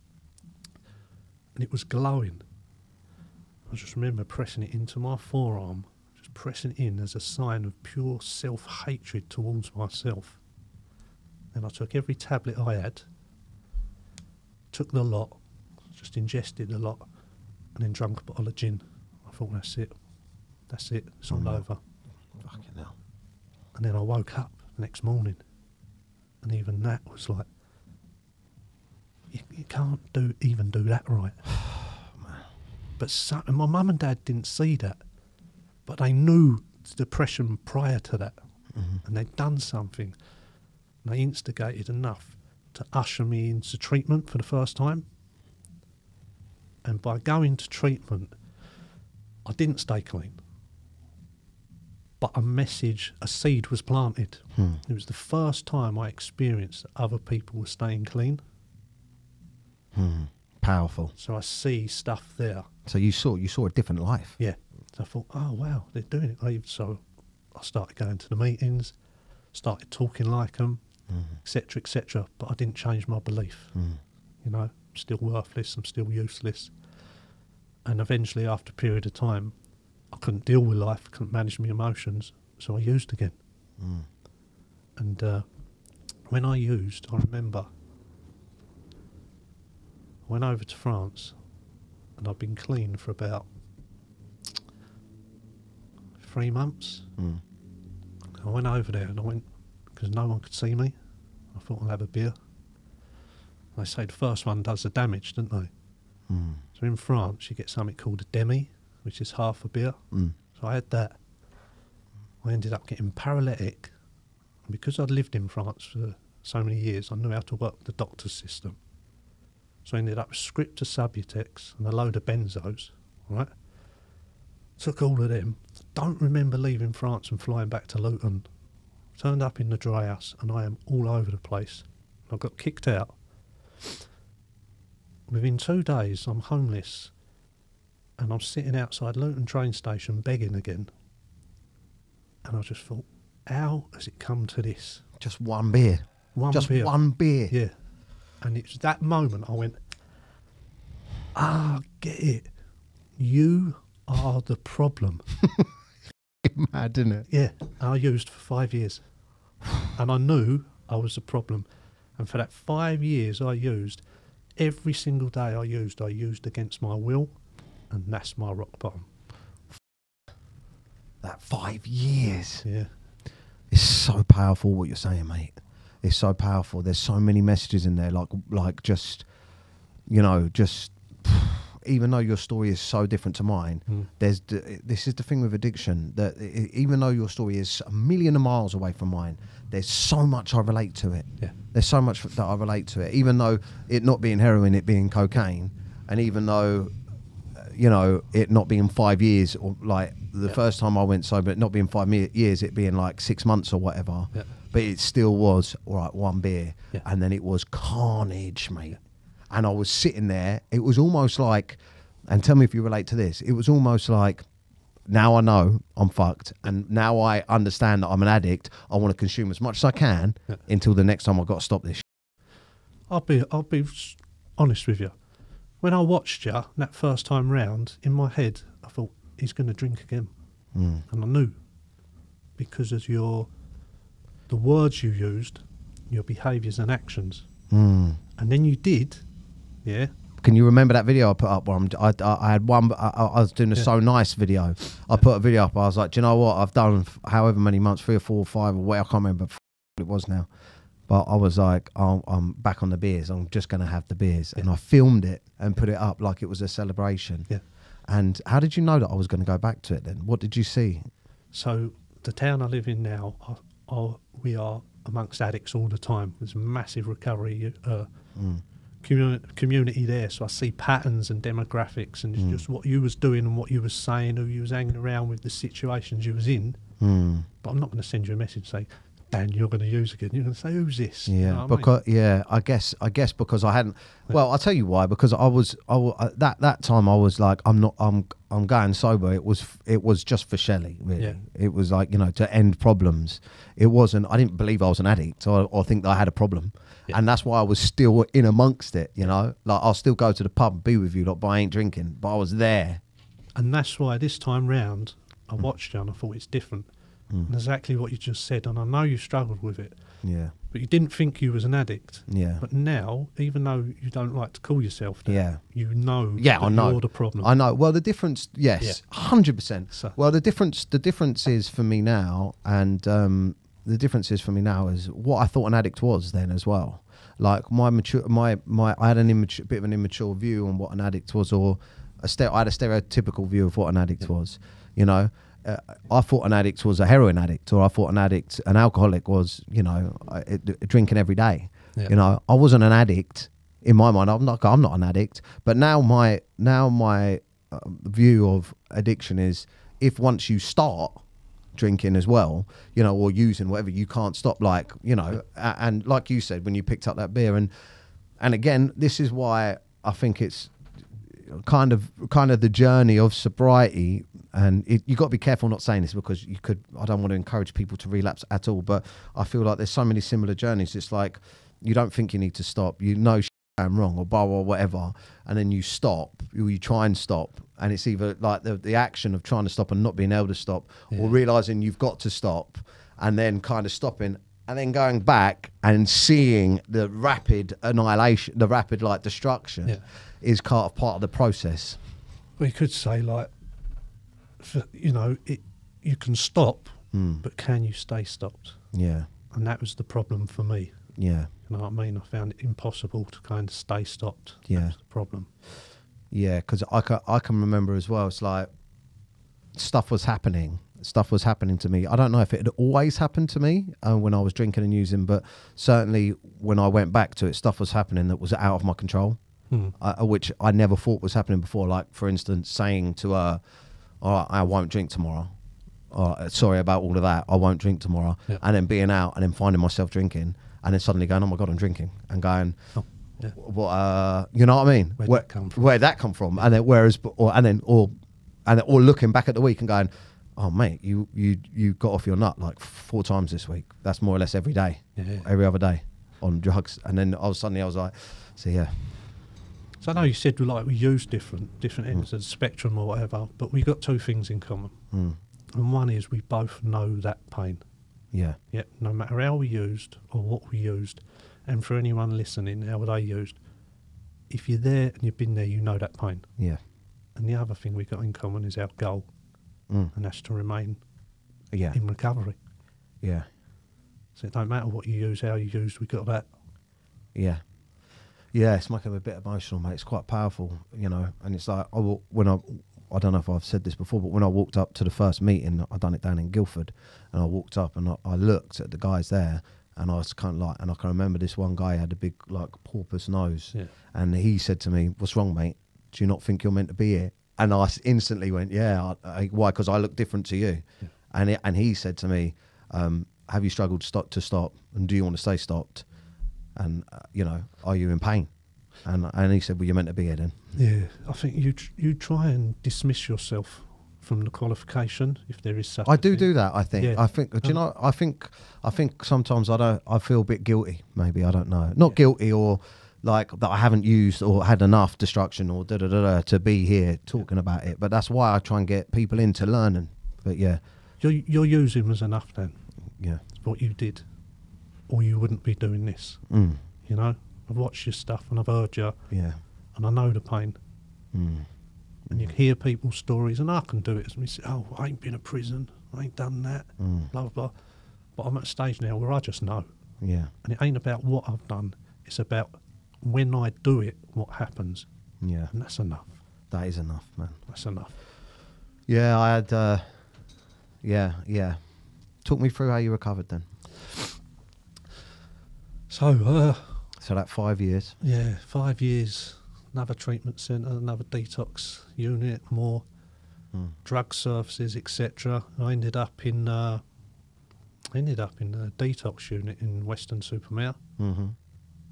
and it was glowing. I just remember pressing it into my forearm, just pressing it in as a sign of pure self hatred towards myself. Then I took every tablet I had, took the lot, just ingested a lot, and then drank a bottle of gin. I thought, that's it. That's it. It's all Mm. over. Fucking hell. And then I woke up the next morning, and even that was like, you, you can't do even do that right. [sighs] [sighs] [sighs] but so, my mum and dad didn't see that, but they knew the depression prior to that, Mhm. and they'd done something. And they instigated enough to usher me into treatment for the first time. And by going to treatment, I didn't stay clean. But a message, a seed was planted. Hmm. It was the first time I experienced that other people were staying clean. Hmm. Powerful. So I see stuff there. So you saw you saw a different life. Yeah. So I thought, oh wow, they're doing it. I- So I started going to the meetings, started talking like them, Mm. etc., etc. But I didn't change my belief. Mm. You know, I'm still worthless. I'm still useless. And eventually, after a period of time, I couldn't deal with life. Couldn't manage my emotions. So I used again. Mm. And uh, when I used, I remember I went over to France and I'd been clean for about three months. Mm. I went over there and I went because no one could see me. I thought I'll have a beer. They say the first one does the damage, don't they? Mm. So in France, you get something called a demi, which is half a beer. Mm. So I had that. I ended up getting paralytic. And because I'd lived in France for so many years, I knew how to work the doctor's system. So I ended up with scripta subutex and a load of benzos, right? Took all of them. Don't remember leaving France and flying back to Luton. Turned up in the dry house and I am all over the place. I got kicked out. Within two days, I'm homeless and I'm sitting outside Luton train station begging again. And I just thought, how has it come to this? Just one beer. One Just beer. one beer. Yeah. And it's that moment I went, ah, get it. You are the problem. [laughs] Mad, isn't it? Yeah. And I used for five years. And I knew I was the problem. And for that five years I used, every single day I used, I used against my will. And that's my rock bottom. That five years. Yeah. it's so powerful what you're saying, mate. It's so powerful. There's so many messages in there, like like just, you know, just [sighs] even though your story is so different to mine, Mm. there's the, this is the thing with addiction that even though your story is a million of miles away from mine, there's so much I relate to it. Yeah. There's so much that I relate to it, even though it not being heroin, it being cocaine, and even though you know it not being five years or like the Yeah. first time I went sober, it not being five me- years, it being like six months or whatever. Yeah. But it still was all right, one beer, Yeah. and then it was carnage, mate. And I was sitting there. It was almost like, and tell me if you relate to this. It was almost like. Now I know I'm fucked, and now I understand that I'm an addict. I want to consume as much as I can Yeah. until the next time I've got to stop this. I'll be I'll be honest with you. When I watched you that first time round, in my head, I thought he's going to drink again, Mm. and I knew because of your the words you used, your behaviours and actions, Mm. and then you did, yeah. Can you remember that video I put up where I'm, I, I, I had one, I, I was doing a Yeah. so nice video. I put a video up. I was like, do you know what? I've done however many months, three or four or five or what, I can't remember what it was now. But I was like, oh, I'm back on the beers. I'm just going to have the beers. And I filmed it and put it up like it was a celebration. Yeah. And how did you know that I was going to go back to it then? What did you see? So the town I live in now, I, we are amongst addicts all the time. There's a massive recovery uh, Mm. community, community there. So I see patterns and demographics, and it's Mm. just what you was doing and what you was saying, who you was hanging around with, the situations you was in. Mm. But I'm not going to send you a message saying, "Dan, you're going to use again." You're going to say, "Who's this?" You Yeah, know what I mean? because yeah, I guess I guess because I hadn't. Well, I'll tell you why. Because I was, I uh, that that time I was like, I'm not, I'm I'm going sober. It was it was just for Shelley, really. Yeah. It was like you know to end problems. It wasn't. I didn't believe I was an addict or, or think that I had a problem, Yeah. and that's why I was still in amongst it. You know, like I'll still go to the pub, and be with you, like, but I ain't drinking. But I was there. and that's why this time round I watched you and I thought it's different. And exactly what you just said, and I know you struggled with it, Yeah, but you didn't think you was an addict. yeah, But now, even though you don't like to call yourself that, yeah. you know Yeah, I know. you're the problem. I know. Well, the difference, yes, Yeah. hundred percent. So- Well, the difference, the difference is for me now, and um, the difference is for me now is what I thought an addict was then as well. Like my mature, my my, I had an immature, bit of an immature view on what an addict was, or a I had a stereotypical view of what an addict was. You know, uh, I thought an addict was a heroin addict, or I thought an addict, an alcoholic was, you know, uh, drinking every day. Yeah. You know, I wasn't an addict in my mind. I'm not. I'm not an addict. But now my now my uh, view of addiction is if once you start drinking as well, you know, or using whatever, you can't stop. Like you know, and like you said when you picked up that beer, and and again, this is why I think it's kind of kind of the journey of sobriety and it, you got to be careful not saying this because you could i don't want to encourage people to relapse at all but i feel like there's so many similar journeys it's like you don't think you need to stop you know i'm wrong or blah or whatever and then you stop you, you try and stop and it's either like the, the action of trying to stop and not being able to stop or realizing you've got to stop and then kind of stopping and then going back and seeing the rapid annihilation the rapid like destruction Yeah. is kind of part of the process. we could say like, you know, it you can stop, Mm. but can you stay stopped? Yeah, And that was the problem for me. yeah, You know what I mean? I found it impossible to kind of stay stopped. Yeah. That's the problem. yeah. Because I can, I can remember as well. It's like stuff was happening. Stuff was happening to me. I don't know if it had always happened to me uh, when I was drinking and using, but certainly when I went back to it, stuff was happening that was out of my control. Hmm. uh, which I never thought was happening before. Like, for instance, saying to her, "All right, I won't drink tomorrow." Or, "Uh, sorry about all of that. I won't drink tomorrow. Yeah. And then being out and then finding myself drinking and then suddenly going, "Oh my god, I'm drinking," and going, Oh, yeah. "What? Uh, you know what I mean? Where'd Where that come from? Where'd that come from? And then whereas, or and then or and then, or looking back at the week and going, "Oh mate, you you you got off your nut like four times this week. That's more or less every day, Yeah. every other day on drugs." And then I was suddenly I was like, "So yeah." So I know you said like we use different different ends of the spectrum or whatever, but we got two things in common. Mm. And one is we both know that pain. Yeah. Yeah, no matter how we used or what we used, and for anyone listening, how they used, if you're there and you've been there, you know that pain. Yeah. And the other thing we got in common is our goal, Mm. and that's to remain Yeah. in recovery. Yeah. So it don't matter what you use, how you use. We got that. Yeah. Yeah, it's making me a bit emotional, mate. It's quite powerful, you know. And it's like, I when I, I don't know if I've said this before, but when I walked up to the first meeting, I done it down in Guildford, and I walked up and I, I looked at the guys there, and I was kind of like, and I can remember this one guy had a big like porpoise nose, Yeah. and he said to me, "What's wrong, mate? Do you not think you're meant to be here?" And I instantly went, "Yeah, I, I, why? Because I look different to you." And it, and he said to me, um, "Have you struggled to stop to stop? And do you want to stay stopped? And uh, you know, are you in pain?" And and he said, "Well, you're meant to be here then." Yeah, I think you tr- you try and dismiss yourself from the qualification if there is such. I do thing. do that. I think. Yeah. I think. Do you Um, know? I think. I think sometimes I don't. I feel a bit guilty. Maybe I don't know. Not Yeah. guilty or like that I haven't used or had enough destruction or da da da da to be here talking about it. But that's why I try and get people into learning. But yeah, Your your using was enough then. yeah, It's what you did, or you wouldn't be doing this. mm, You know, I've watched your stuff and I've heard you, yeah, and I know the pain. mm, And you hear people's stories, and I can do it. As we say, oh, I ain't been to prison, I ain't done that, mm, blah blah blah. But I'm at a stage now where I just know, yeah, and it ain't about what I've done. It's about when I do it, what happens, yeah. and that's enough. That is enough, man. That's enough. Yeah, I had. Uh, yeah, yeah. Talk me through how you recovered then. So, uh, So that five years. yeah, five years, another treatment centre, another detox unit, more Mm. drug services, etc. I ended up in uh, ended up in a detox unit in Weston-super-Mare. Mm-hmm.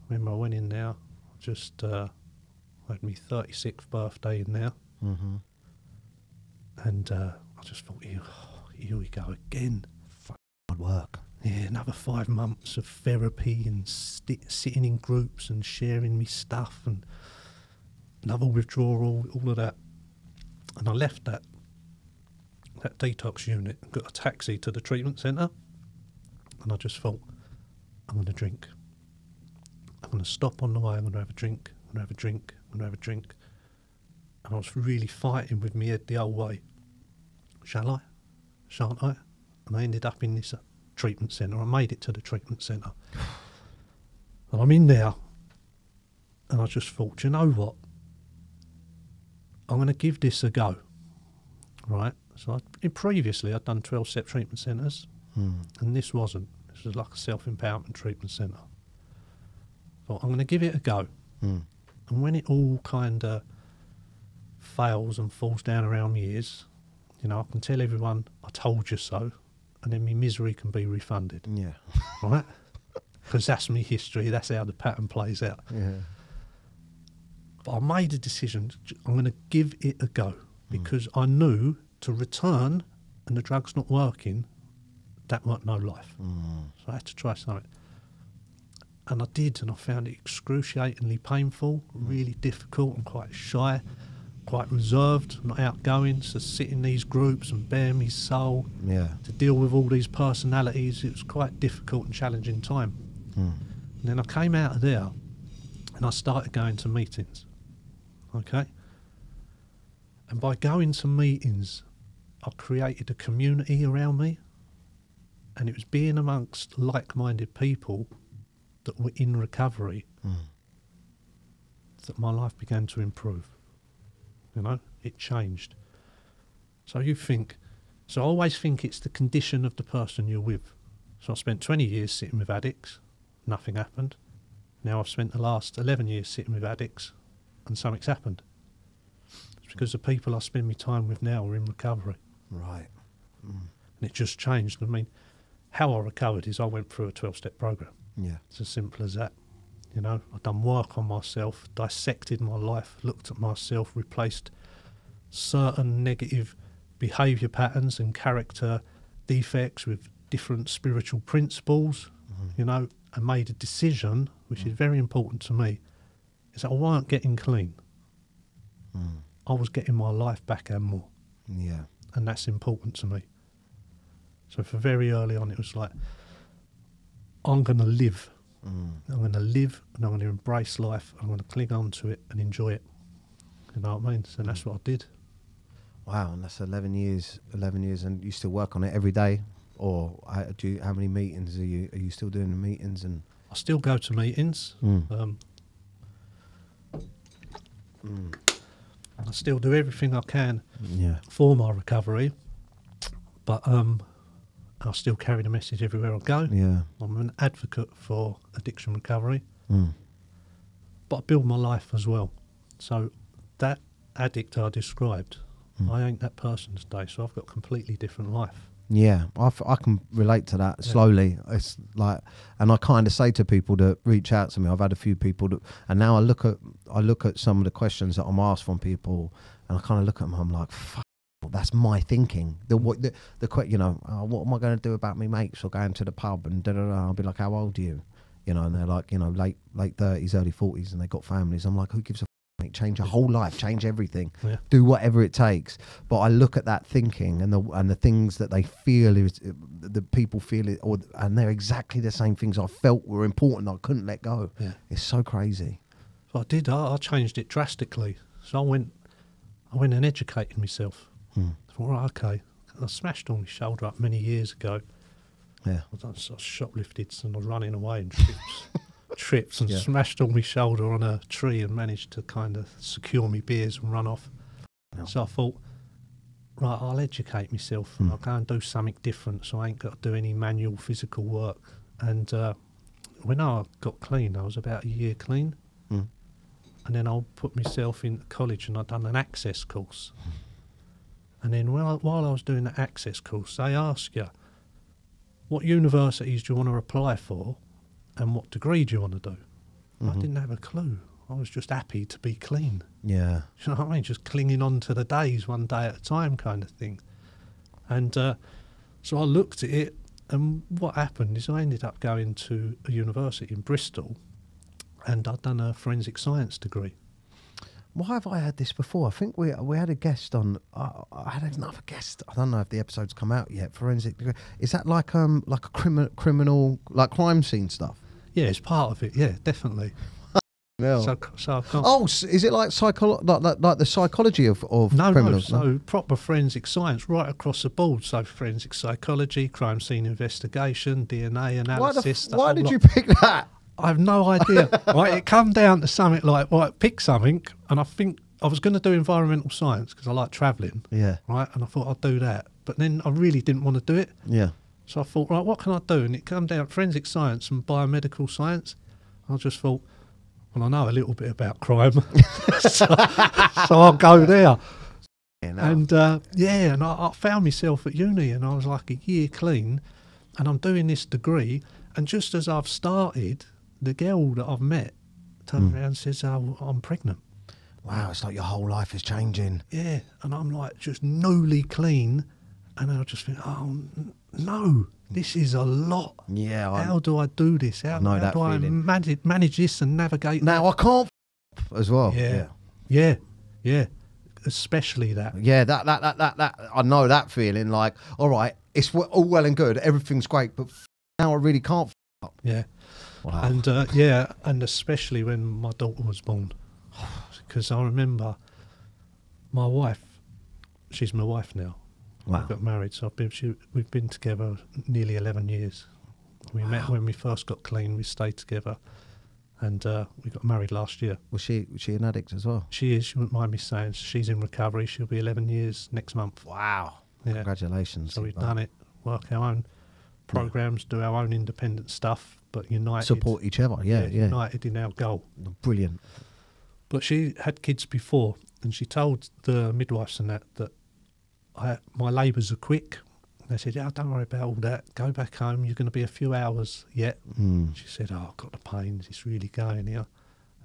Remember, I went in there, just uh, had my 36th birthday in there, Mm-hmm. and uh, I just thought, here, here we go again. Hard work. Yeah, another five months of therapy and sti sitting in groups and sharing me stuff and another withdrawal, all of that. And I left that that detox unit got a taxi to the treatment centre. And I just thought, I'm going to drink. I'm going to stop on the way. I'm going to have a drink. I'm going to have a drink. I'm going to have a drink. And I was really fighting with me head the whole way. Shall I? Shan't I? And I ended up in this uh, treatment centre. I made it to the treatment centre. And I'm in there. And I just thought, you know what? I'm going to give this a go. Right? So I, previously, I'd done 12 step treatment centres, Mm. and this wasn't. This was like a self empowerment treatment centre. Thought, I'm going to give it a go. Mm. And when it all kind of fails and falls down around my ears, you know, I can tell everyone, I told you so, and then my misery can be refunded, Yeah. [laughs] right? Because that's my history, that's how the pattern plays out. Yeah. But I made a decision, I'm going to give it a go, because I knew to return and the drug's not working, that weren't no life. Mm. So I had to try something. And I did, and I found it excruciatingly painful, really difficult. I'm quite shy, quite reserved, not outgoing. So sit in these groups and bare my soul Yeah. to deal with all these personalities, it was quite difficult and challenging time. Mm. And then I came out of there and I started going to meetings. Okay? And by going to meetings, I created a community around me. And it was being amongst like minded people that were in recovery Mm. that my life began to improve. You know, it changed. So you think, so I always think it's the condition of the person you're with. So I spent 20 years sitting with addicts, nothing happened. Now I've spent the last 11 years sitting with addicts and something's happened. It's because the people I spend my time with now are in recovery Right. Mm. and it just changed. I mean, how I recovered is I went through a 12 step program. Yeah. It's as simple as that. You know, I've done work on myself, dissected my life, looked at myself, replaced certain negative behaviour patterns and character defects with different spiritual principles, you know, and made a decision, which is very important to me, is that I weren't getting clean. Mm. I was getting my life back and more. Yeah. And that's important to me. So, for very early on, it was like, I'm going to live Mm. I'm going to live and I'm going to embrace life. I'm going to cling on to it and enjoy it. You know what I mean? So that's what I did. Wow, and that's eleven years. Eleven years, and you still work on it every day. or uh, do you, how many meetings are you are you still doing the meetings and I still go to meetings. Mm. Um, I still do everything I can yeah for my recovery, but um, I still carry the message everywhere I go. yeah I'm an advocate for addiction recovery, mm. but I build my life as well. So that addict I described, Hmm. I ain't that person today. So I've got a completely different life. Yeah, I, f- I can relate to that slowly. It's like, and I kind of say to people that reach out to me. I've had a few people that, and now I look at I look at some of the questions that I'm asked from people, and I kind of look at them. I'm like, That's my thinking. The what the the you know, oh, what am I going to do about me mates or going to the pub and da da da. I'll be like, how old are you? You know, and they're like, you know, late late thirties, early forties, and they got families. I'm like, who gives a f- mate? Change a whole life, change everything Yeah. do whatever it takes. But I look at that thinking and the and the things that they feel is uh, the people feel it, or and they're exactly the same things I felt were important. I couldn't let go. Yeah. It's so crazy. So I did. I, I changed it drastically. So I went, I went and educated myself. Hmm. I thought, right, okay. I smashed all my shoulder up many years ago. Yeah. I was, I was shoplifted and I was running away and trips, [laughs] trips and Yeah. smashed all my shoulder on a tree and managed to kind of secure me beers and run off. Yeah. So I thought, right, I'll educate myself and I'll go and do something different so I ain't got to do any manual physical work. And uh, when I got clean, I was about a year clean. Mm. And then I put myself in college and I'd done an access course. [laughs] And then while, while I was doing the access course, they ask you, what universities do you want to apply for and what degree do you want to do? I didn't have a clue. I was just happy to be clean. Yeah. [laughs] You know what I mean? Just clinging on to the days one day at a time kind of thing. And uh, so I looked at it, and what happened is I ended up going to a university in Bristol, and I'd done a forensic science degree. Why have I had this before? I think we we had a guest on. Uh, I had another guest. I don't know if the episode's come out yet. Forensic. Is that like um like a criminal criminal like crime scene stuff? Yeah, it's part of it. Yeah, definitely. [laughs] No. So, so oh, is it like psycho like, like, like the psychology of of no, no. criminals? So proper forensic science right across the board. So forensic psychology, crime scene investigation, DNA Why, analysis. f- the why did lot. you pick that? I have no idea. [laughs] right, it come down to something like right, pick something, and I think I was going to do environmental science because I like travelling. Yeah. Right, and I thought I'd do that, but then I really didn't want to do it. Yeah. So I thought, right, what can I do? And it come down forensic science and biomedical science. I just thought, well, I know a little bit about crime, [laughs] so, so I'll go there. Yeah, no. And uh, yeah, and I, I found myself at uni, and I was like a year clean, and I'm doing this degree. And just as I've started, the girl that I've met turned hmm. around and says, "Oh, I'm pregnant." wow, it's like your whole life is changing. Yeah, and I'm like just newly clean, and I just think, "Oh no, this is a lot. Yeah. I, How do I do this? How, know how that do I manage, manage this and navigate?" now I can't f- as well. yeah, yeah, yeah, especially that. Yeah, that, that, that, that, that, I know that feeling. Like, all right, it's all well and good, everything's great, but f- now I really can't. F- Yeah. Wow. And uh, yeah, and especially when my daughter was born, [sighs] because I remember my wife. She's my wife now. Wow. We got married, so I've been. She, we've been together nearly eleven years. We met when we first got clean. We stayed together, and uh, we got married last year. was she was she an addict as well? She is. She wouldn't mind me saying she's in recovery. She'll be eleven years next month. Wow. Yeah. Congratulations. So we've done it. Work our own programs, do our own independent stuff, but united. Support each other. Yeah, yeah. United in our goal. Brilliant. But she had kids before, and she told the midwives and that that I, my labours are quick. They said, "Yeah, don't worry about all that. Go back home. You're going to be a few hours yet." Mm. She said, "Oh, I've got the pains. It's really going here."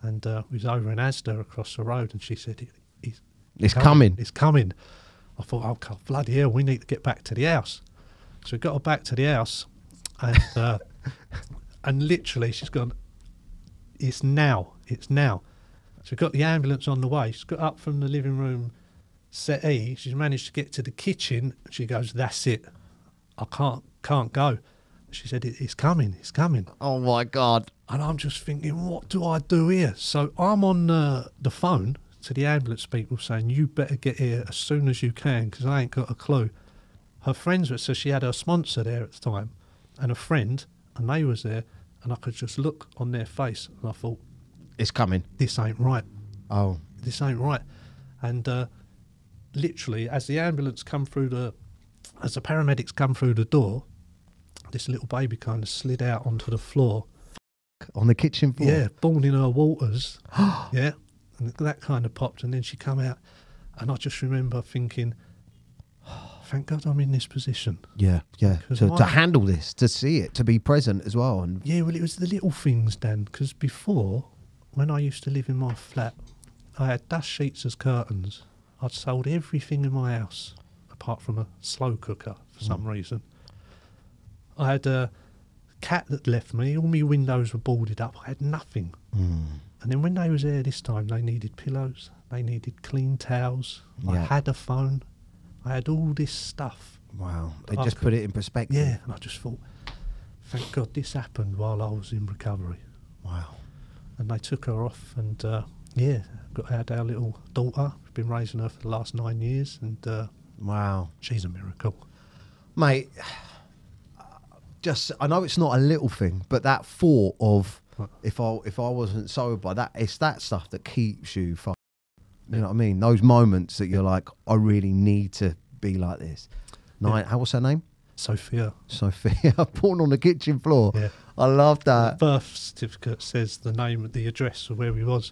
And uh, we was over in Asda across the road, and she said, "It- "It's It's coming. It's coming." I thought, "Oh, God, bloody hell! We need to get back to the house." So we got her back to the house, and uh, [laughs] and literally she's gone. It's now. It's now. So we got the ambulance on the way. She's got up from the living room settee. She's managed to get to the kitchen. She goes, "That's it. I can't can't go." She said, "It's coming. It's coming." Oh my God. And I'm just thinking, what do I do here? So I'm on uh, the phone to the ambulance people saying, you better get here as soon as you can because I ain't got a clue. Her friends were so she had her sponsor there at the time, and a friend, and they was there, and I could just look on their face, and I thought, It's coming. this ain't right. Oh. this ain't right. And uh, literally, as the ambulance come through the, as the paramedics come through the door, this little baby kind of slid out onto the floor. On the kitchen floor. Yeah, born in her waters. [gasps] yeah, and that kind of popped, and then she come out, and I just remember thinking, thank God I'm in this position. Yeah, yeah. To, to handle this, to see it, to be present as well. And Yeah, well, it was the little things, Dan, because before, when I used to live in my flat, I had dust sheets as curtains. I'd sold everything in my house, apart from a slow cooker for mm. some reason. I had a cat that left me, all my windows were boarded up, I had nothing. Mm. And then when they was there this time, they needed pillows, they needed clean towels, I had a phone, I had all this stuff. wow, they just could- put it in perspective. Yeah, and I just thought, thank God this happened while I was in recovery. Wow. and they took her off and uh, yeah got had our little daughter we've been raising her for the last nine years and uh, Wow. she's a miracle Mate, [sighs] just I know it's not a little thing, but that thought of if I if I wasn't sober, by that it's that stuff that keeps you. You know what I mean? Those moments that you're like, I really need to be like this. Nine. How what's her name? sophia Sophia. [laughs] Born on the kitchen floor. Yeah. I love that. the birth certificate says the name of the address of where we was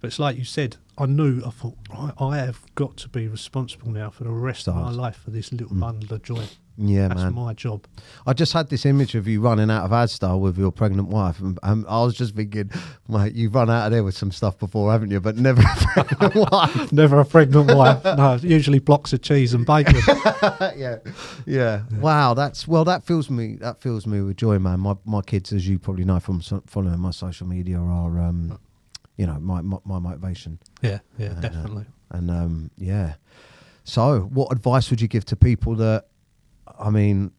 but it's like you said i knew i thought right, i have got to be responsible now for the rest of my life for this little mm. bundle of joy Yeah, man. that's man. my job I just had this image of you running out of Asda with your pregnant wife, and um, I was just thinking, mate, you've run out of there with some stuff before, haven't you? But never a [laughs] pregnant [laughs] wife. never a pregnant wife no usually blocks of cheese and bacon [laughs] yeah, yeah. Wow, that's well. That fills me. That fills me with joy, man. My my kids, as you probably know from so, following my social media, are um, you know, my my, my motivation, yeah yeah uh, definitely and um, yeah. So, what advice would you give to people that? I mean,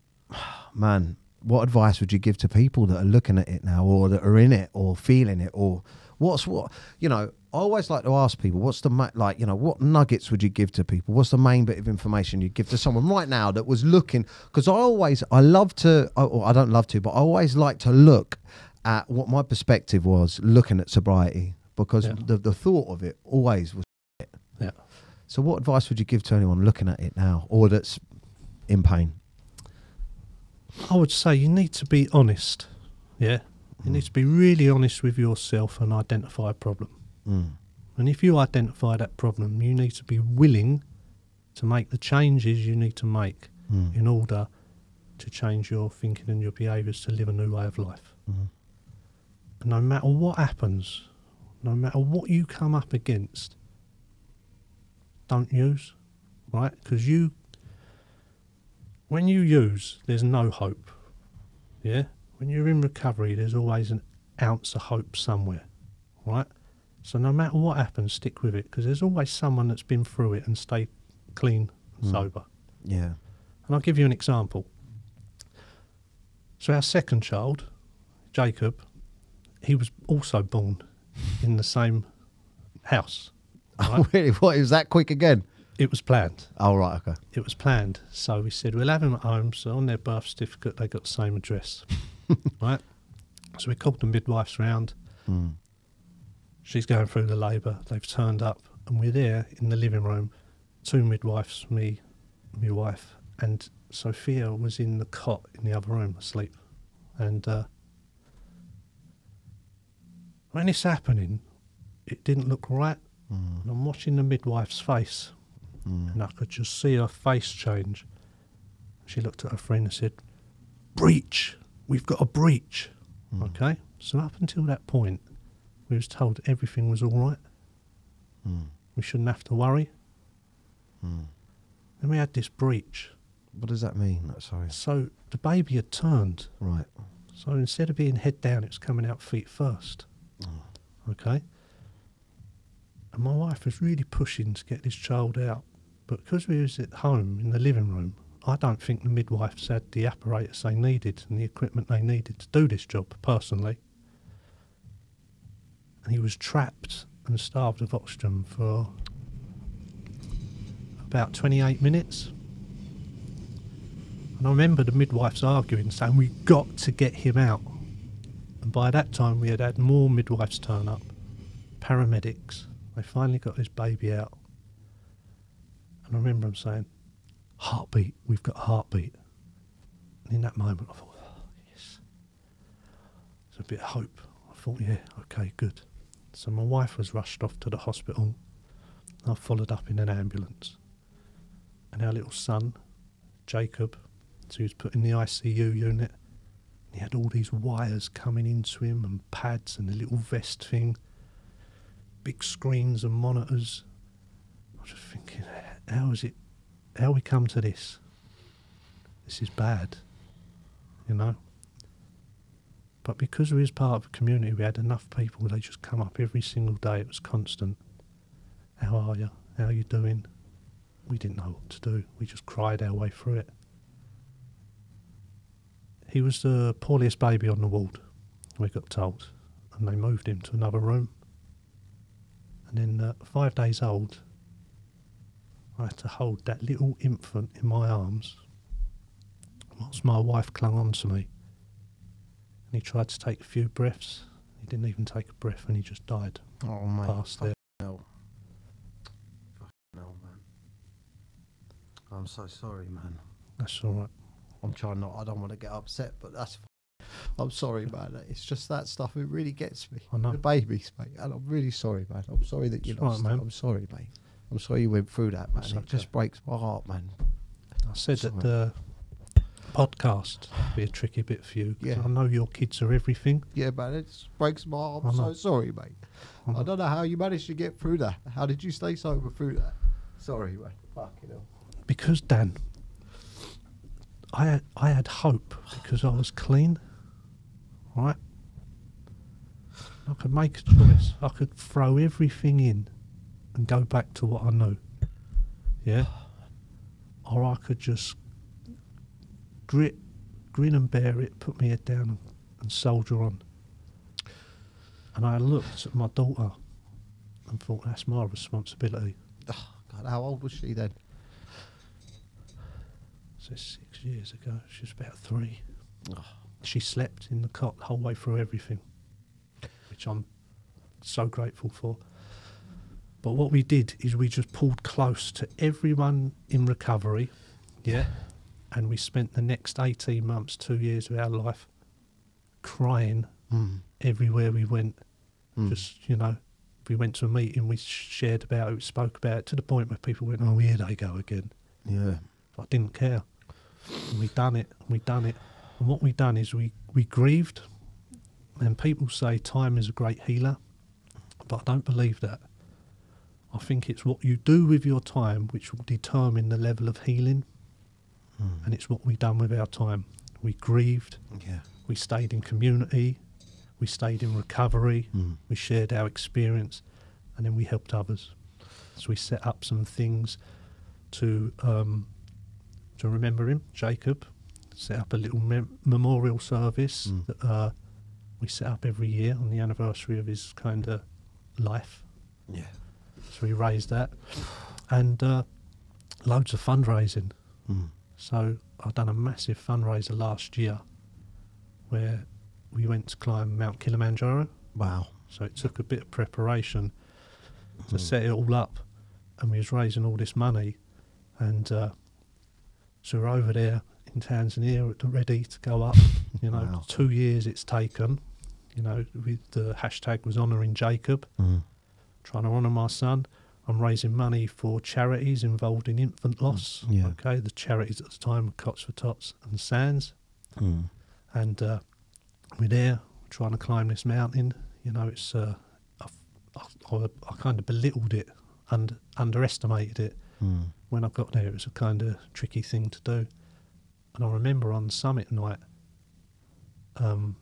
man, what advice would you give to people that are looking at it now, or that are in it, or feeling it, or what's what? You know, I always like to ask people, what's the ma- like? You know, what nuggets would you give to people? What's the main bit of information you'd give to someone right now that was looking? Because I always, I love to, I, or I don't love to, but I always like to look at what my perspective was looking at sobriety because Yeah. the the thought of it always was. yeah So, what advice would you give to anyone looking at it now, or that's in pain? I would say you need to be honest. Yeah. You need to be really honest with yourself and identify a problem. Mm. And if you identify that problem, you need to be willing to make the changes you need to make Mm. in order to change your thinking and your behaviours to live a new way of life. And no matter what happens, no matter what you come up against, don't use, right? Because you, when you use, there's no hope. Yeah? When you're in recovery, there's always an ounce of hope somewhere, right? So no matter what happens, stick with it because there's always someone that's been through it and stayed clean and Mm. sober. Yeah. And I'll give you an example. So our second child, Jacob, he was also born in the same house. [laughs] Oh, Right? really? What? It was that quick again? It was planned. Oh, right. Okay. It was planned. So we said we'll have him at home. So on their birth certificate, they got the same address, [laughs] right? So we called the midwives round. Mm. She's going through the labour. They've turned up, and we're there in the living room. Two midwives, me, my wife, and Sophia was in the cot in the other room asleep. And uh, when it's happening, it didn't look right. Mm. And I'm watching the midwife's face, Mm. and I could just see her face change. She looked at her friend and said, "Breach! We've got a breach." Mm. Okay. So up until that point, we was told everything was all right. Mm. We shouldn't have to worry. Mm. Then we had this breach. What does that mean? Sorry. So the baby had turned. Right. So instead of being head down, it was coming out feet first. Okay. And my wife was really pushing to get this child out. But because we was at home in the living room, I don't think the midwives had the apparatus they needed and the equipment they needed to do this job personally. And he was trapped and starved of oxygen for about 28 minutes. And I remember the midwives arguing, saying We've got to get him out. And by that time, we had had more midwives turn up, paramedics. They finally got this baby out. And I remember them saying, "Heartbeat, we've got heartbeat." And in that moment, I thought, oh, "Yes." It's a bit of hope. I thought, "Yeah, okay, good." So my wife was rushed off to the hospital. I followed up in an ambulance. And our little son, Jacob, he was put in the ICU unit. He had all these wires coming into him and pads and a little vest thing, big screens and monitors. I was just thinking, how is it, how we come to this? This is bad, you know? But because we was part of a community, we had enough people, they just come up every single day, it was constant. How are you? How are you doing? We didn't know what to do. We just cried our way through it. He was the poorest baby on the ward, we got told, and they moved him to another room. And then, uh, five days old, I had to hold that little infant in my arms whilst my wife clung on to me. And he tried to take a few breaths. He didn't even take a breath and he just died. Oh, mate. Past there. hell, man. I'm so sorry, man. That's all right. I'm trying not. I don't want to get upset, but that's. I'm sorry, man. It's just that stuff. It really gets me. I know. The babies, mate. And I'm really sorry, man. I'm sorry that you It's right, lost. man. I'm sorry, mate. I'm sorry you went through that, man. It's It just breaks my heart, man. I said Sorry. that the podcast would be a tricky bit for you. Yeah. I know your kids are everything. Yeah, man. It breaks my heart. I'm so sorry, mate. I I don't know how you managed to get through that. How did you stay sober through that? Sorry, man. Fucking hell. Because Dan, I had, I had hope because I was clean, right? I could make a choice. I could throw everything in and go back to what I knew. Yeah? Or I could just grit, grin and bear it, put my head down and, and soldier on. And I looked at my daughter and thought, that's my responsibility. Oh, God, how old was she then? So six years ago, she was about three. Oh. She slept in the cot the whole way through everything, which I'm so grateful for. But what we did is we just pulled close to everyone in recovery, yeah, and we spent the next 18 months, two years of our life crying Mm. everywhere we went. Mm. Just, you know, we went to a meeting, we shared about it, we spoke about it to the point where people went, oh, here they go again. Yeah. I didn't care. And we done it. We done it. And what we done is we we grieved. And people say time is a great healer, but I don't believe that. I think it's what you do with your time which will determine the level of healing. Mm. And it's what we've done with our time. We grieved. Yeah. We stayed in community. We stayed in recovery. Mm. We shared our experience, and then we helped others. So we set up some things to um, to remember him, Jacob. Set up a little mem- memorial service Mm. that uh, we set up every year on the anniversary of his kind of life. Yeah. So we raised that, and uh, loads of fundraising. Mm. So I've done a massive fundraiser last year, where we went to climb Mount Kilimanjaro. Wow. So it took a bit of preparation to Mm. set it all up, and we was raising all this money, and uh, so we're over there in Tanzania, ready to go up. [laughs] You know, Wow. two years it's taken. You know, with the hashtag was honouring Jacob, Mm. Trying to honour my son. I'm raising money for charities involved in infant loss. yeah. Okay, the charities at the time were Cots for Tots and Sands Mm. and uh, we're there trying to climb this mountain. You know, it's uh, I, I, I kind of belittled it and underestimated it Mm. when I got there. It was a kind of tricky thing to do, and I remember on summit night, um,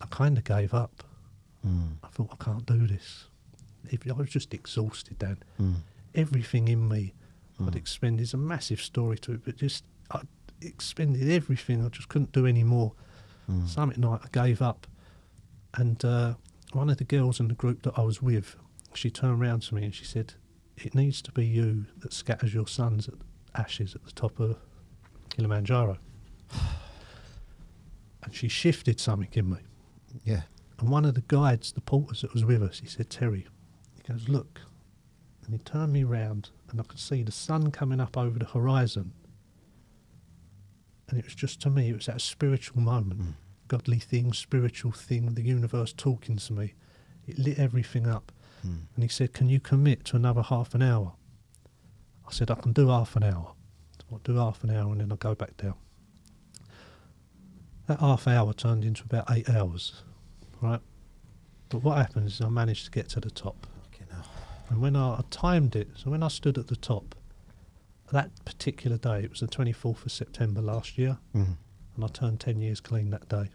I kind of gave up. Mm. I thought I can't do this. If I was just exhausted, then Mm. everything in me I'd Mm. expended. There's a massive story to it, but just I expended everything. I just couldn't do any more. Mm. Summit night, I gave up, and uh, one of the girls in the group that I was with, she turned round to me and she said, "It needs to be you that scatters your sons at ashes at the top of Kilimanjaro." [sighs] and she shifted something in me. Yeah. And one of the guides, the porters that was with us, he said, Terry, he goes, look. And he turned me round and I could see the sun coming up over the horizon. And it was just to me, it was that spiritual moment. Mm. Godly thing, spiritual thing, the universe talking to me. It lit everything up. Mm. And he said, Can you commit to another half an hour? I said, I can do half an hour. I'll do half an hour and then I'll go back down. That half hour turned into about eight hours, right? But what happened is I managed to get to the top. And when I, I timed it, so when I stood at the top, that particular day, it was the 24th of September last year, Mhm. and I turned 10 years clean that day.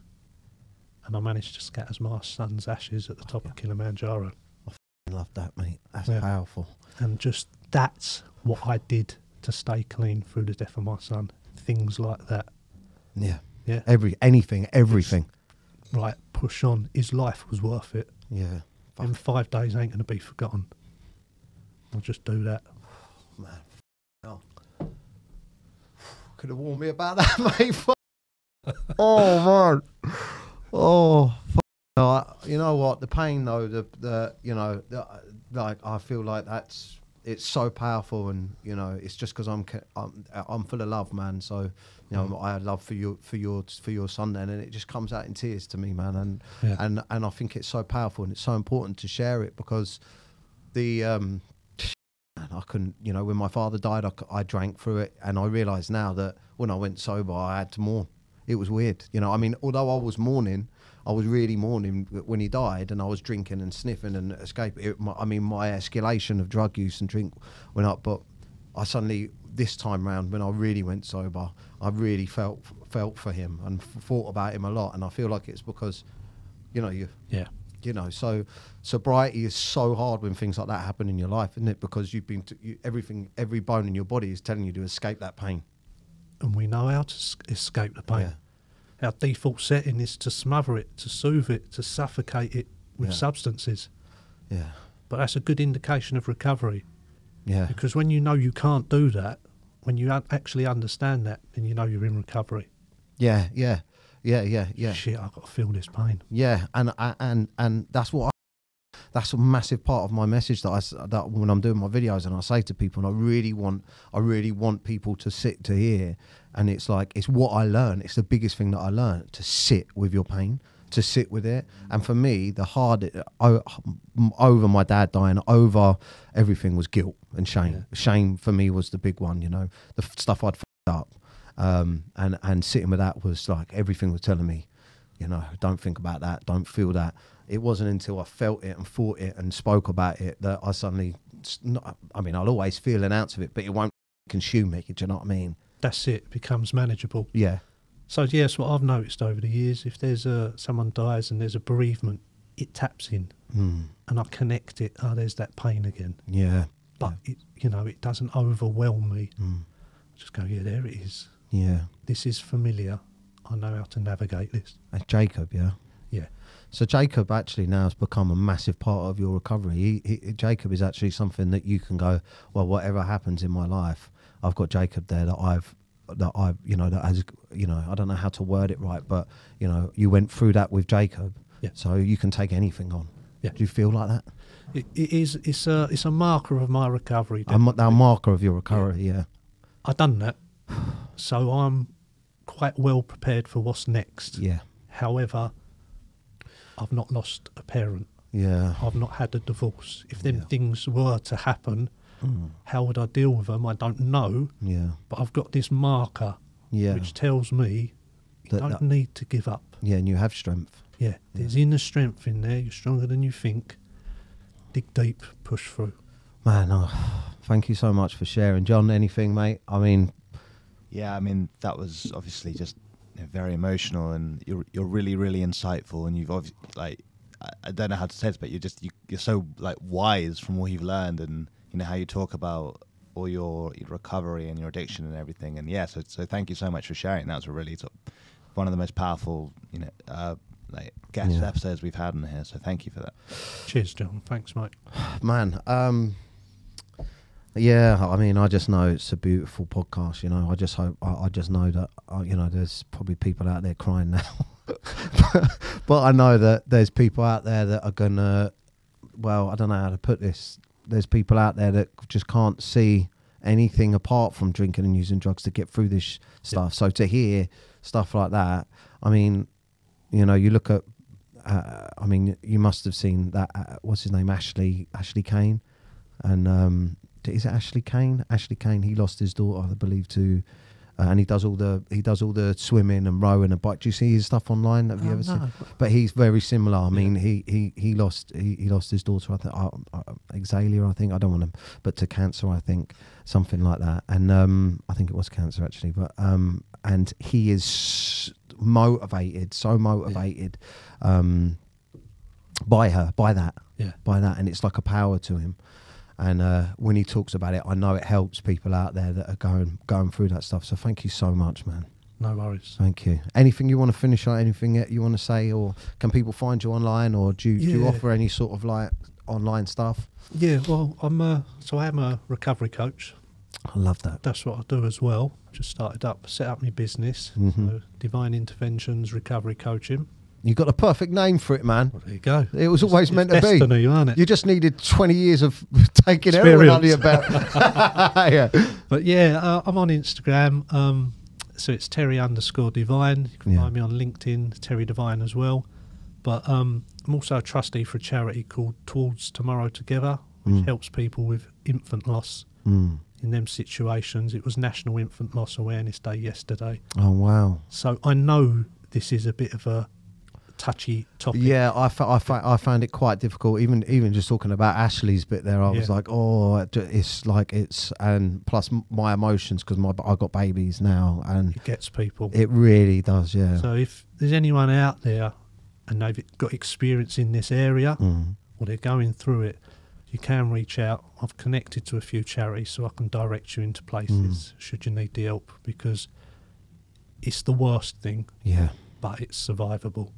And I managed to scatter my son's ashes at the top of Kilimanjaro. I love that, mate. That's Yeah. powerful. And just that's what I did to stay clean through the death of my son. Things like that. Yeah. Yeah. Every anything, everything. Right, push on. His life was worth it. Yeah. Them five days ain't going to be forgotten. I'll just do that. Oh, Man. Oh. Could have warned me about that, [laughs] mate. Oh man. Oh. No, I- you know what? The pain, though. The the you know, the, like I feel like that's it's so powerful, and you know, it's just because I'm I'm I'm full of love, man. So you know, I have love for you for your for your son, then, and it just comes out in tears to me, man. And Yeah. and and I think it's so powerful, and it's so important to share it because the um and I couldn't, you know, when my father died, I drank through it, and I realised now that when I went sober, I had to mourn. It was weird, you know. I mean, although I was mourning, I was really mourning when he died, and I was drinking and sniffing and escaping. I mean, my escalation of drug use and drink went up, but I suddenly this time round when I really went sober, I really felt felt for him and thought about him a lot, and I feel like it's because, you know, you Yeah. You know so sobriety is so hard when things like that happen in your life isn't it because you've been you, everything every bone in your body is telling you to escape that pain And we know how to s- escape the pain. Yeah. Our default setting is to smother it, to soothe it, to suffocate it with Yeah. substances. yeah But that's a good indication of recovery yeah because when you know you can't do that, when you un- actually understand that, then you know you're in recovery. yeah yeah yeah yeah yeah. Shit, I've got to feel this pain. yeah and I- and and that's what I, that's a massive part of my message that I that when I'm doing my videos and I say to people and I really want I really want people to sit to hear and it's like it's what I learned it's the biggest thing that I learned to sit with your pain to sit with it. And for me the hard uh, over my dad dying over everything was guilt and shame. Shame for me was the big one you know. The stuff I'd f***ed up um, and and sitting with that was like everything was telling me you know don't think about that don't feel that it wasn't until i felt it and thought it and spoke about it that i suddenly not, i mean i'll always feel an ounce of it but it won't consume me do you know what i mean That's it. It becomes manageable. yeah So yes, what I've noticed over the years, if there's a someone dies and there's a bereavement, it taps in, mm. and I connect it. Oh, there's that pain again. yeah But it, you know, it doesn't overwhelm me. Mm. I just go, yeah, there it is. Yeah This is familiar. I know how to navigate this. and jacob yeah Yeah. so jacob actually now has become a massive part of your recovery he, he, jacob is actually something that you can go well whatever happens in my life i've got jacob there that i've that i've you know that has you know i don't know how to word it right but you know you went through that with jacob Yeah. so you can take anything on Yeah. do you feel like that It, it is. It's a. It's a marker of my recovery. a, definitely. a marker of your recovery yeah I've done that, [sighs] so I'm quite well prepared for what's next. yeah However, I've not lost a parent. yeah I've not had a divorce. If them Yeah. things were to happen, Mm. how would I deal with them? I don't know. yeah But I've got this marker, yeah which tells me you That- don't that- need to give up. yeah and you have strength Yeah, there's inner strength in there. You're stronger than you think. Dig deep, push through. man oh, thank you so much for sharing john anything mate i mean Yeah, I mean that was obviously just you know, very emotional, and you're you're really really insightful, and you've obviously like I, I don't know how to say this, but you're just you, you're so like wise from what you've learned, and you know how you talk about all your, your recovery and your addiction and everything, and yeah, so so thank you so much for sharing. That was a really sort of one of the most powerful you know uh, like guest Yeah. episodes we've had in here. So thank you for that. Cheers, John. Thanks, Mike. man um yeah i mean i just know it's a beautiful podcast you know i just hope i, I just know that uh, you know there's probably people out there crying now [laughs] but I know that there's people out there that are gonna. Well, I don't know how to put this. There's people out there that just can't see anything apart from drinking and using drugs to get through this stuff. So to hear stuff like that, I mean, you know, you look at. Uh, I mean, you must have seen that. Uh, what's his name? Ashley Ashley Cain, and um, is it Ashley Cain? Ashley Cain. He lost his daughter, I believe, to. Uh, and he does all the he does all the swimming and rowing and bike. Do you see his stuff online? Have you Oh, ever seen? But he's very similar. I mean, he, he, he lost he, he lost his daughter. I think uh, uh, Azaylia. I think I don't want to, but to cancer. I think something like that. And um, I think it was cancer actually. But um, and he is motivated, so motivated, um, by her, by that, Yeah. by that, and it's like a power to him. And uh, when he talks about it, I know it helps people out there that are going going through that stuff. So thank you so much, man. No worries. Thank you. Anything you want to finish on? Anything you want to say, or can people find you online, or do you, do you offer any sort of like online stuff? Yeah, well, I'm a, so I am a recovery coach. I love that. That's what I do as well. Just started up, set up my business. Mhm. So Divine Interventions Recovery Coaching. You got a perfect name for it, man. Well, there you go. It was always It's meant to be. destiny, wasn't it? You just needed twenty years of [laughs] taking heroin under your belt. [laughs] yeah. But yeah, uh, I'm on Instagram. Um, so it's Terry underscore Devine. You can Yeah. find me on LinkedIn, Terry Devine as well. But um, I'm also a trustee for a charity called Towards Tomorrow Together, which Mm. helps people with infant loss Mm. in them situations. It was National Infant Loss Awareness Day yesterday. Oh wow. So I know this is a bit of a touchy topic. Yeah, I, fa- I, fa- I found it quite difficult. Even even just talking about Ashley's bit there, I was like, oh, it's like it's and plus my emotions because my I got babies now, and It gets people. it really does. Yeah. So if there's anyone out there and they've got experience in this area Mm. or they're going through it, you can reach out. I've connected to a few charities so I can direct you into places should you need the help because it's the worst thing, Yeah. but it's survivable.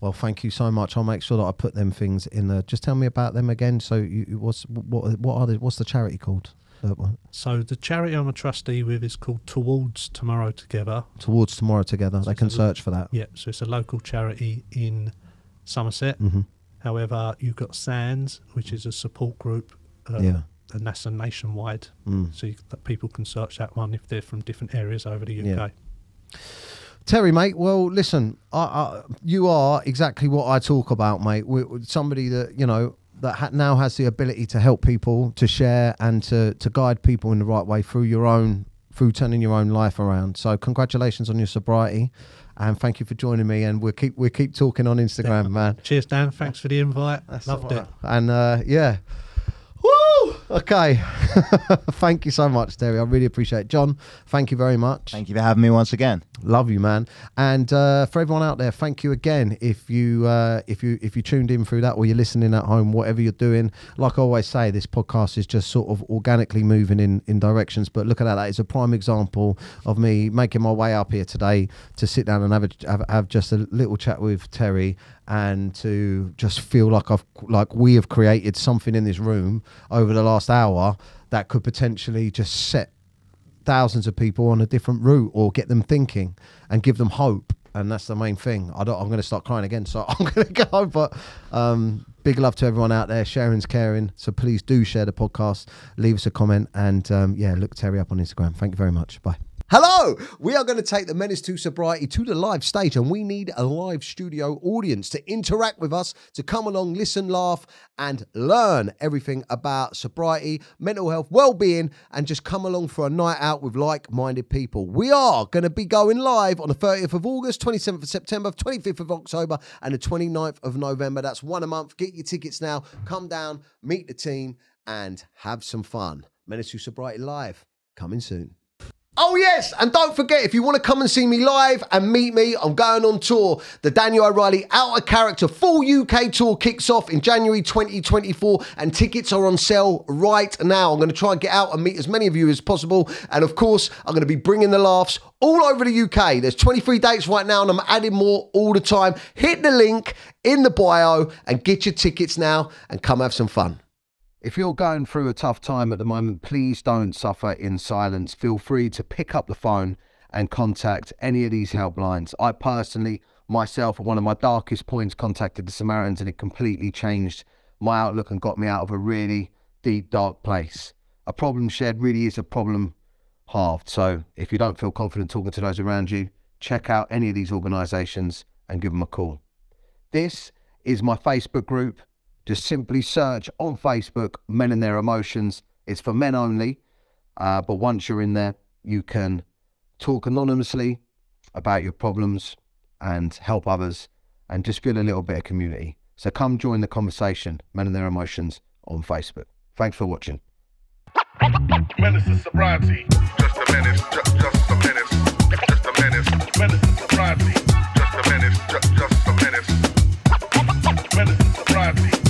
Well, thank you so much. I'll make sure that I put them things in the. Just tell me about them again. So, you, what's what what are the, what's the charity called? That one. So the charity I'm a trustee with is called Towards Tomorrow Together. Towards tomorrow together. So they can a- search for that. Yeah, so it's a local charity in Somerset. hmm However, you've got Sands, which is a support group, uh, Yeah. and that's a nationwide. Mm. So you, that people can search that one if they're from different areas over the UK. Yeah. Terry, mate. Well, listen, I, I, you are exactly what I talk about, mate. we we- somebody that you know that ha- now has the ability to help people, to share, and to to guide people in the right way through your own, through turning your own life around. So, congratulations on your sobriety, and thank you for joining me. And we'll keep we'll keep talking on Instagram, man. Cheers, Dan. Thanks for the invite. Loved it. And uh, yeah. Woo! Okay. [laughs] thank you so much, Terry. I really appreciate it. John, thank you very much. Thank you for having me once again. Love you, man. And uh, for everyone out there, thank you again. If you uh, if you if you tuned in through that, or you're listening at home, whatever you're doing, like I always say, this podcast is just sort of organically moving in in directions. But look at that; that is a prime example of me making my way up here today to sit down and have a, have, have just a little chat with Terry and to just feel like I've like we have created something in this room over the last hour that could potentially just set thousands of people on a different route or get them thinking and give them hope. And that's the main thing. I don't, i'm going to start crying again so [laughs] i'm going to go but um, big love to everyone out there. Sharing's caring so please do share the podcast leave us a comment and um, yeah look terry up on instagram. Thank you very much. Bye Hello! We are going to take the Menace to Sobriety to the live stage, and we need a live studio audience to interact with us, to come along, listen, laugh, and learn everything about sobriety, mental health, well being, and just come along for a night out with like minded people. We are going to be going live on the 30th of August, 27th of September, 25th of October, and the 29th of November. That's one a month. Get your tickets now. Come down, meet the team, and have some fun. Menace to Sobriety Live, coming soon. Oh, yes. And don't forget, if you want to come and see me live and meet me, I'm going on tour. The Daniel O'Reilly Out of Character full UK tour kicks off in January 2024, and tickets are on sale right now. I'm going to try and get out and meet as many of you as possible. And of course, I'm going to be bringing the laughs all over the UK. There's 23 dates right now, and I'm adding more all the time. Hit the link in the bio and get your tickets now and come have some fun. If you're going through a tough time at the moment, please don't suffer in silence. Feel free to pick up the phone and contact any of these helplines. I personally, myself, at one of my darkest points, contacted the Samaritans and it completely changed my outlook and got me out of a really deep, dark place. A problem shared really is a problem halved. So if you don't feel confident talking to those around you, check out any of these organisations and give them a call. This is my Facebook group. Just simply search on Facebook Men and Their Emotions. It's for men only. Uh, but once you're in there, you can talk anonymously about your problems and help others and just build a little bit of community. So come join the conversation, Men and Their Emotions, on Facebook. Thanks for watching. Menace sobriety. Just a menace, just a menace. Just a menace. Menace sobriety. Just a menace, just a menace. Menace sobriety.